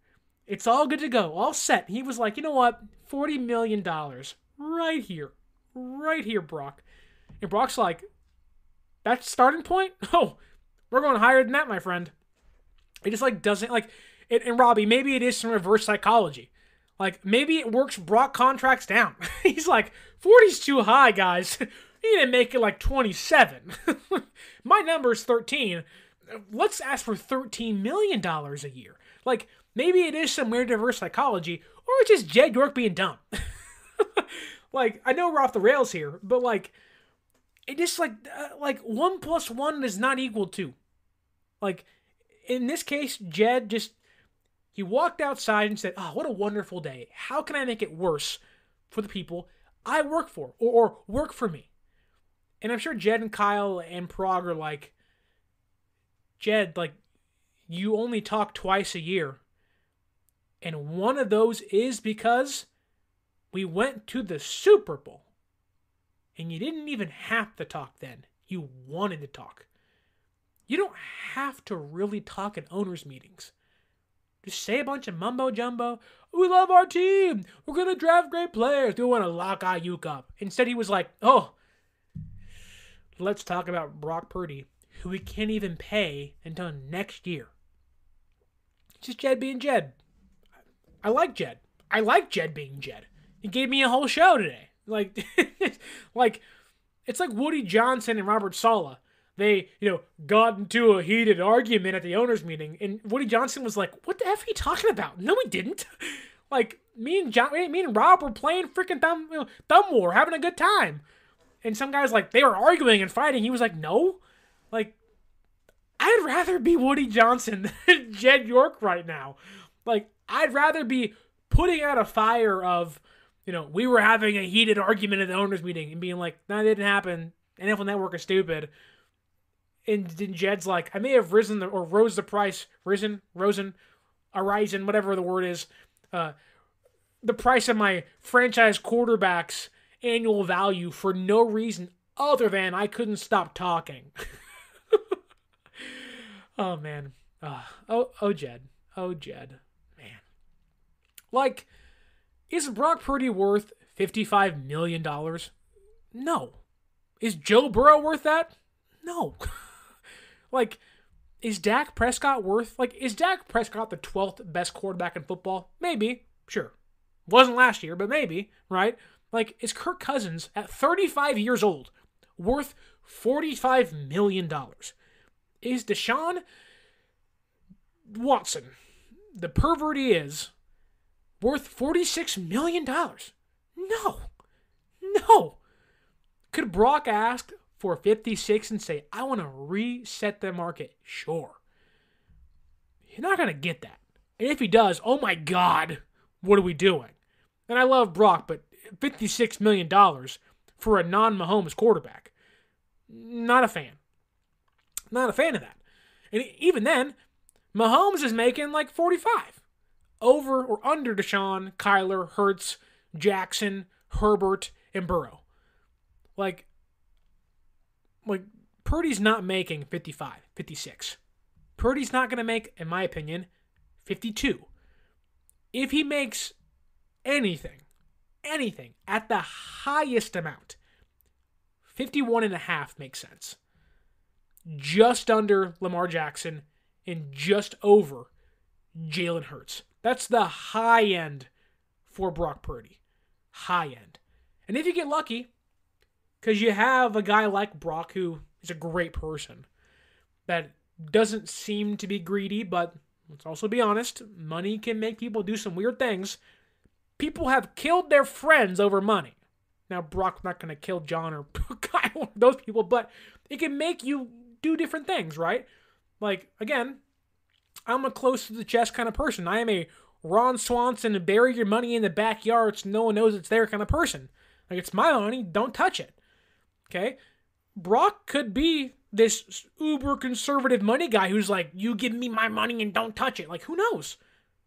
It's all good to go. All set. He was like, you know what? $40 million. Right here. Right here, Brock. And Brock's like, that's starting point? Oh, we're going higher than that, my friend. It just like doesn't like it, and Robbie, maybe it is some reverse psychology. Like maybe it works Brock contracts down. He's like, 40's too high, guys. He didn't make it like 27. My number is 13. Let's ask for $13 million a year. Like, maybe it is some weird reverse psychology, or it's just Jed York being dumb. like, I know we're off the rails here, but like, it just like, uh, like one plus one is not equal to. Like, in this case, Jed just he walked outside and said, Oh, what a wonderful day. How can I make it worse for the people I work for or, or work for me? And I'm sure Jed and Kyle and Paraag are like, Jed, like, you only talk twice a year. And one of those is because we went to the Super Bowl. And you didn't even have to talk then. You wanted to talk. You don't have to really talk in owners' meetings. Just say a bunch of mumbo jumbo. We love our team. We're gonna draft great players. We want to lock Aiyuk up. Instead, he was like, "Oh, let's talk about Brock Purdy, who we can't even pay until next year." It's Just Jed being Jed. I like Jed. I like Jed being Jed. He gave me a whole show today. Like, like it's like Woody Johnson and Robert Saleh they, you know, got into a heated argument at the owners' meeting, and Woody Johnson was like, "What the f are you talking about? No, we didn't. like me and John, me and Rob were playing freaking thumb, you know, thumb war, having a good time." And some guys like they were arguing and fighting. He was like, "No, like I'd rather be Woody Johnson than Jed York right now. Like I'd rather be putting out a fire of." You know, we were having a heated argument at the owners' meeting and being like, no, "That didn't happen. NFL Network is stupid." and then Jed's like, I may have risen the, or rose the price, risen, rosen, arisen, whatever the word is, uh, the price of my franchise quarterback's annual value for no reason other than I couldn't stop talking. oh man, uh, oh oh Jed, oh Jed, like, is Brock Purdy worth fifty-five million dollars? No. Is Joe Burrow worth that? No. Like, is Dak Prescott worth like is Dak Prescott the 12th best quarterback in football? Maybe, sure. Wasn't last year, but maybe, right? Like, is Kirk Cousins at 35 years old worth $45 million? Is Deshaun Watson, the pervert he is, worth $46 million? No. No. Could Brock ask for 56 and say, I want to reset the market, sure. You're not going to get that. And if he does, oh my God, what are we doing? And I love Brock, but $56 million for a non Mahomes quarterback, not a fan. Not a fan of that. And even then, Mahomes is making like 45 over or under Deshaun, Kyler, Hurts, Jackson, Herbert, and Burrow. Like, like Purdy's not making 55, 56. Purdy's not going to make, in my opinion, 52. If he makes anything, anything at the highest amount, 51 and a half makes sense. Just under Lamar Jackson and just over Jalen Hurts. That's the high end for Brock Purdy. High end. And if you get lucky, because you have a guy like Brock who is a great person that doesn't seem to be greedy, but let's also be honest, money can make people do some weird things. People have killed their friends over money. Now, Brock's not going to kill John or Kyle, those people, but it can make you do different things, right? Like, again, I'm a close to the chest kind of person. I am a Ron Swanson, bury your money in the backyard so no one knows it's there kind of person. Like, it's my money, don't touch it. Okay? Brock could be this uber conservative money guy who's like, you give me my money and don't touch it. Like, who knows?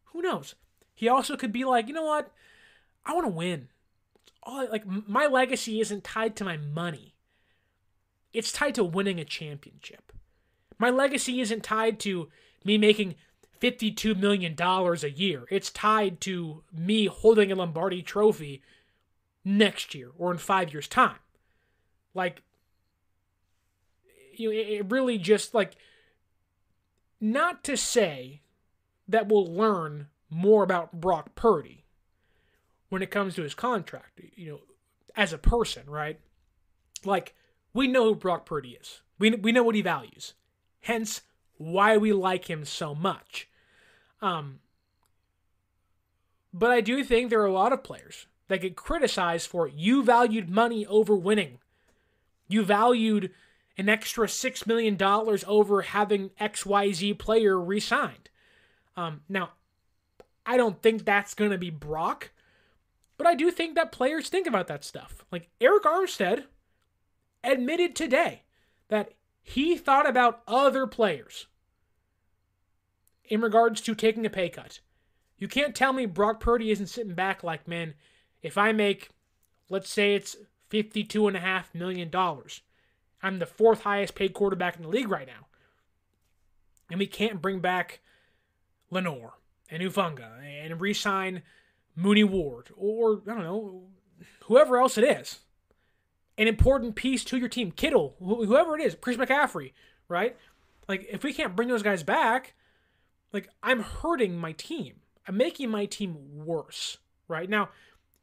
Who knows? He also could be like, you know what? I want to win. All, like, my legacy isn't tied to my money, it's tied to winning a championship. My legacy isn't tied to me making $52 million a year. It's tied to me holding a Lombardi trophy next year or in five years' time. Like, you know, it really just like, not to say that we'll learn more about Brock Purdy when it comes to his contract, you know, as a person, right? Like, we know who Brock Purdy is. We, we know what he values. Hence, why we like him so much. Um, but I do think there are a lot of players that get criticized for you valued money over winning. You valued an extra $6 million over having XYZ player re signed. Um, now, I don't think that's going to be Brock, but I do think that players think about that stuff. Like Arik Armstead admitted today that he thought about other players in regards to taking a pay cut. You can't tell me Brock Purdy isn't sitting back like, man, if I make, let's say it's $52.5 million, I'm the fourth highest paid quarterback in the league right now. And we can't bring back Lenoir and Hufanga and re sign Mooney Ward or, I don't know, whoever else it is an important piece to your team. Kittle, wh- whoever it is, Chris McCaffrey, right? Like, if we can't bring those guys back, like, I'm hurting my team. I'm making my team worse, right? Now,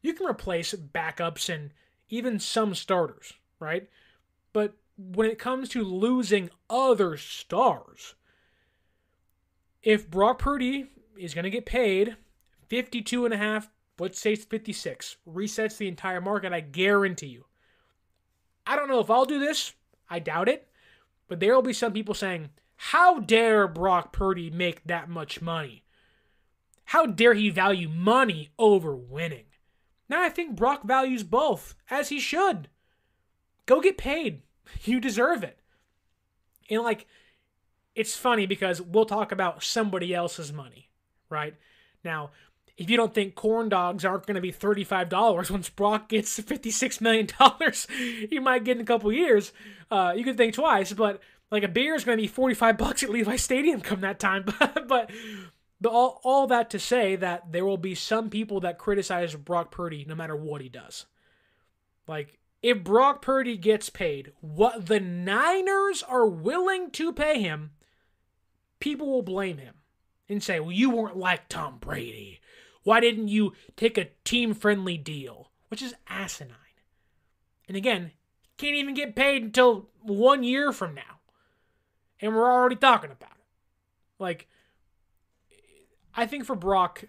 you can replace backups and even some starters, right? But when it comes to losing other stars, if Brock Purdy is going to get paid 52 and a half, let's say it's 56, resets the entire market, I guarantee you I don't know if I'll do this. I doubt it. But there will be some people saying, How dare Brock Purdy make that much money? How dare he value money over winning? Now I think Brock values both, as he should. Go get paid. You deserve it. And like, it's funny because we'll talk about somebody else's money, right? Now, if you don't think corn dogs aren't going to be $35 once Brock gets $56 million, you might get in a couple years. Uh, you can think twice, but like a beer is going to be 45 bucks at Levi Stadium come that time. but, but, but all, all that to say that there will be some people that criticize Brock Purdy no matter what he does. Like, if Brock Purdy gets paid what the Niners are willing to pay him, people will blame him and say, well, you weren't like Tom Brady why didn't you take a team friendly deal? Which is asinine. And again, can't even get paid until one year from now. And we're already talking about it. Like, I think for Brock,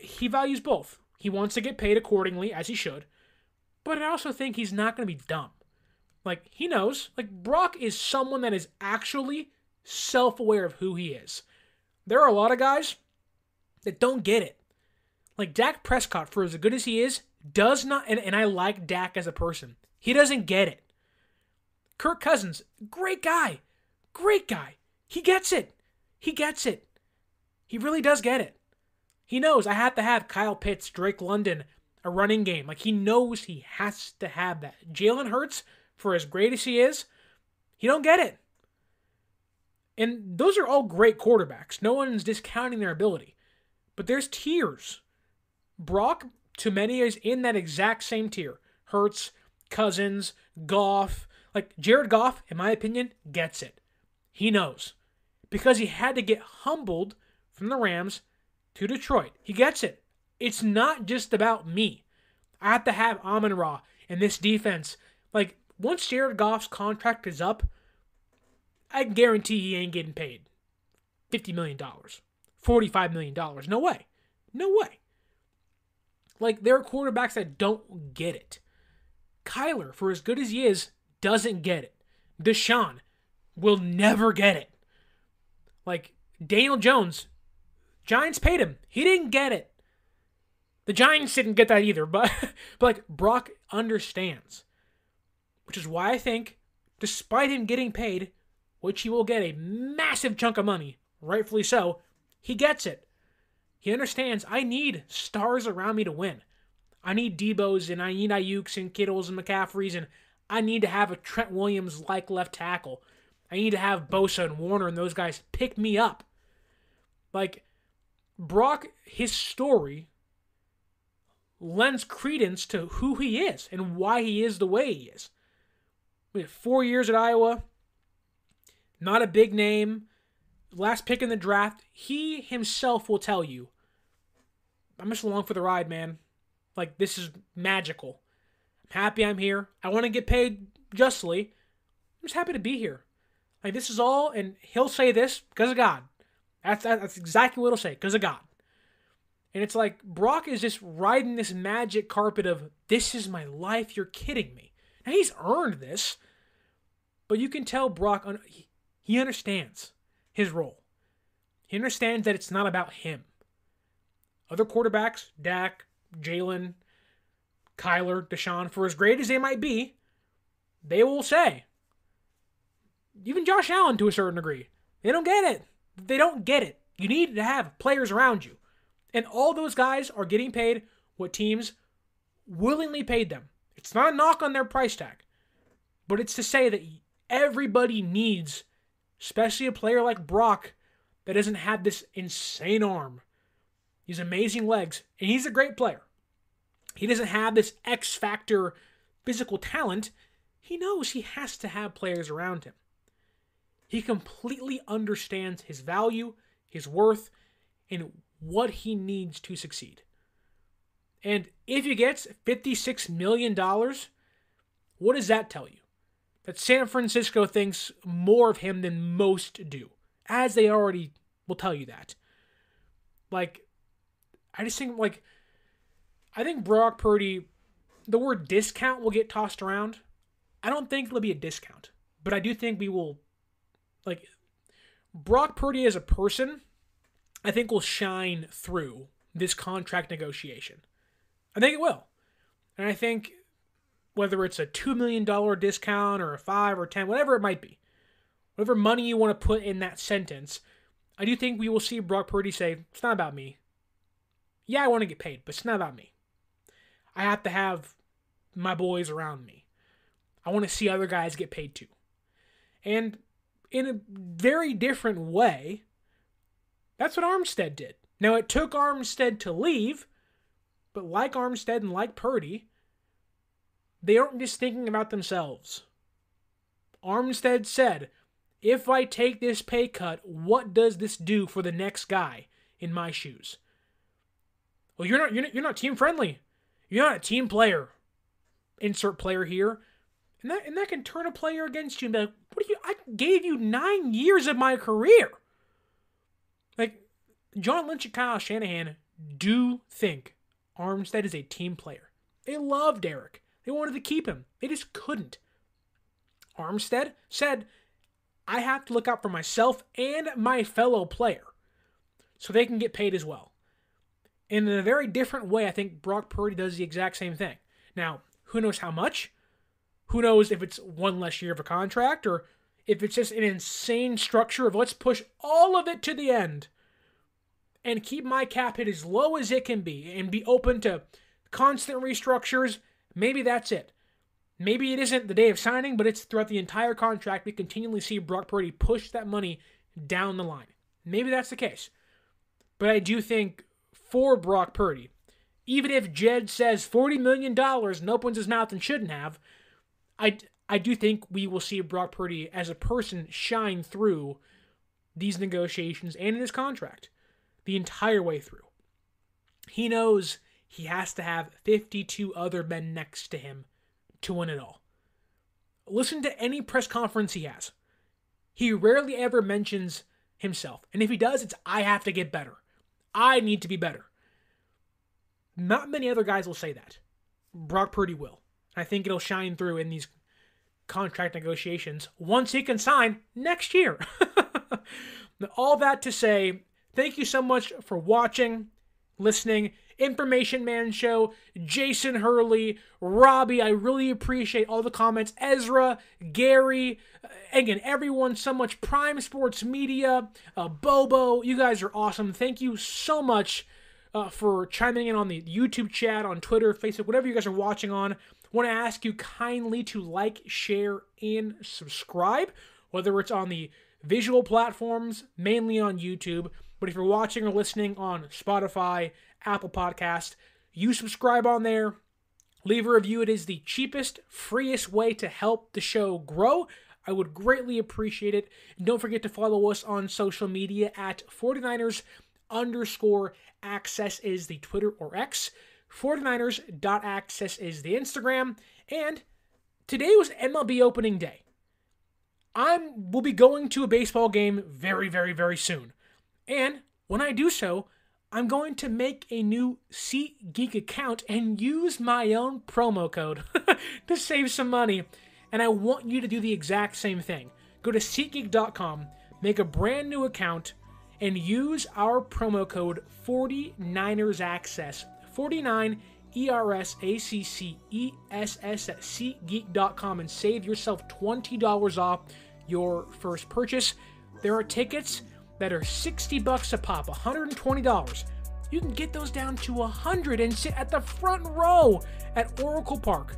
he values both. He wants to get paid accordingly, as he should. But I also think he's not going to be dumb. Like, he knows. Like, Brock is someone that is actually self aware of who he is. There are a lot of guys that don't get it. Like Dak Prescott, for as good as he is, does not, and, and I like Dak as a person, he doesn't get it. Kirk Cousins, great guy, great guy. He gets it. He gets it. He really does get it. He knows I have to have Kyle Pitts, Drake London, a running game. Like he knows he has to have that. Jalen Hurts, for as great as he is, he don't get it. And those are all great quarterbacks. No one's discounting their ability. But there's tiers. Brock, to many, is in that exact same tier. Hurts, Cousins, Goff. Like Jared Goff, in my opinion, gets it. He knows. Because he had to get humbled from the Rams to Detroit. He gets it. It's not just about me. I have to have Amon Ra and this defense. Like, once Jared Goff's contract is up, I guarantee he ain't getting paid $50 million, $45 million. No way. No way. Like, there are quarterbacks that don't get it. Kyler, for as good as he is, doesn't get it. Deshaun will never get it. Like, Daniel Jones, Giants paid him. He didn't get it. The Giants didn't get that either, but, but like Brock understands. Which is why I think, despite him getting paid, which he will get a massive chunk of money, rightfully so, he gets it. He understands I need stars around me to win. I need Deebo's and I need Aiyuk's and Kittles and McCaffrey's and I need to have a Trent Williams like left tackle. I need to have Bosa and Warner and those guys pick me up. Like Brock, his story lends credence to who he is and why he is the way he is. Four years at Iowa, not a big name, last pick in the draft. He himself will tell you, I'm just along for the ride, man. Like, this is magical. I'm happy I'm here. I want to get paid justly. I'm just happy to be here. Like, this is all, and he'll say this because of God. That's, that's exactly what he'll say, because of God. And it's like Brock is just riding this magic carpet of this is my life. You're kidding me. Now he's earned this, but you can tell Brock he understands his role. He understands that it's not about him. Other quarterbacks, Dak, Jalen, Kyler, Deshaun, for as great as they might be, they will say, even Josh Allen to a certain degree, they don't get it. They don't get it. You need to have players around you. And all those guys are getting paid what teams willingly paid them. It's not a knock on their price tag, but it's to say that everybody needs, especially a player like Brock that doesn't have this insane arm. He's amazing legs, and he's a great player. He doesn't have this X factor physical talent. He knows he has to have players around him. He completely understands his value, his worth, and what he needs to succeed. And if he gets $56 million, what does that tell you? That San Francisco thinks more of him than most do, as they already will tell you that. Like, I just think, like, I think Brock Purdy, the word discount will get tossed around. I don't think it'll be a discount, but I do think we will, like, Brock Purdy as a person I think will shine through this contract negotiation. I think it will. And I think whether it's a $2 million discount or a 5 or 10, whatever it might be, whatever money you want to put in that sentence, I do think we will see Brock Purdy say, it's not about me. Yeah, I want to get paid, but it's not about me. I have to have my boys around me. I want to see other guys get paid too. And in a very different way, that's what Armstead did. Now, it took Armstead to leave, but like Armstead and like Purdy, they aren't just thinking about themselves. Armstead said, if I take this pay cut, what does this do for the next guy in my shoes? Well, you're not you're not, you're not team friendly. You're not a team player. Insert player here. And that and that can turn a player against you and be like, what do you I gave you nine years of my career. Like, John Lynch and Kyle Shanahan do think Armstead is a team player. They love Derek. They wanted to keep him. They just couldn't. Armstead said, I have to look out for myself and my fellow player so they can get paid as well. And in a very different way, I think Brock Purdy does the exact same thing. Now, who knows how much? Who knows if it's one less year of a contract or if it's just an insane structure of let's push all of it to the end and keep my cap hit as low as it can be and be open to constant restructures, maybe that's it. Maybe it isn't the day of signing, but it's throughout the entire contract. We continually see Brock Purdy push that money down the line. Maybe that's the case. But I do think for Brock Purdy, even if Jed says $40 million and opens his mouth and shouldn't have, I, I do think we will see Brock Purdy as a person shine through these negotiations and in his contract the entire way through. He knows he has to have 52 other men next to him to win it all. Listen to any press conference he has. He rarely ever mentions himself. And if he does, it's I have to get better. I need to be better. Not many other guys will say that. Brock Purdy will. I think it'll shine through in these contract negotiations once he can sign next year. All that to say, thank you so much for watching, listening. Information Man Show, Jason Hurley, Robbie. I really appreciate all the comments. Ezra, Gary, uh, again, everyone so much. Prime Sports Media, uh, Bobo. You guys are awesome. Thank you so much uh, for chiming in on the YouTube chat, on Twitter, Facebook, whatever you guys are watching on. Want to ask you kindly to like, share, and subscribe, whether it's on the visual platforms, mainly on YouTube. But if you're watching or listening on Spotify, Apple Podcast. You subscribe on there, leave a review. It is the cheapest, freest way to help the show grow. I would greatly appreciate it. Don't forget to follow us on social media at 49ers underscore access is the Twitter or X. 49ers.access is the Instagram. And today was MLB opening day. I'm will be going to a baseball game very, very, very soon. And when I do so, I'm going to make a new SeatGeek account and use my own promo code to save some money. And I want you to do the exact same thing. Go to SeatGeek.com, make a brand new account, and use our promo code 49ersaccess. 49 E-R-S-A-C-C-E-S-S at SeatGeek.com and save yourself $20 off your first purchase. There are tickets that are 60 bucks a pop, $120. You can get those down to 100 and sit at the front row at Oracle Park.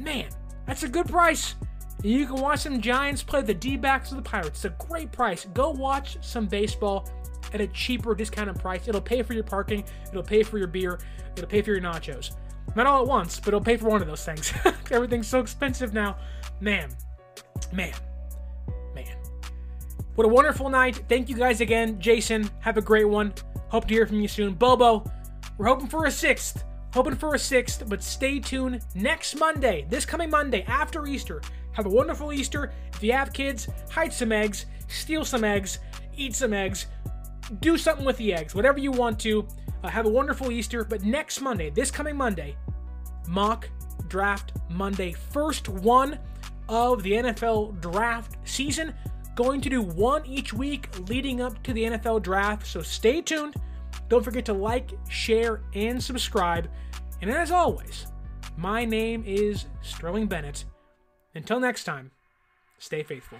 Man, that's a good price. You can watch some Giants play the D-backs of the Pirates. It's a great price. Go watch some baseball at a cheaper discounted price. It'll pay for your parking, it'll pay for your beer, it'll pay for your nachos. Not all at once, but it'll pay for one of those things. Everything's so expensive now. Man, man. What a wonderful night. Thank you guys again. Jason, have a great one. Hope to hear from you soon. Bobo, we're hoping for a sixth. Hoping for a sixth, but stay tuned next Monday, this coming Monday after Easter. Have a wonderful Easter. If you have kids, hide some eggs, steal some eggs, eat some eggs, do something with the eggs, whatever you want to. Uh, have a wonderful Easter. But next Monday, this coming Monday, mock draft Monday, first one of the NFL draft season going to do one each week leading up to the NFL draft, so stay tuned. Don't forget to like, share, and subscribe. And as always, my name is Sterling Bennett. Until next time, stay faithful.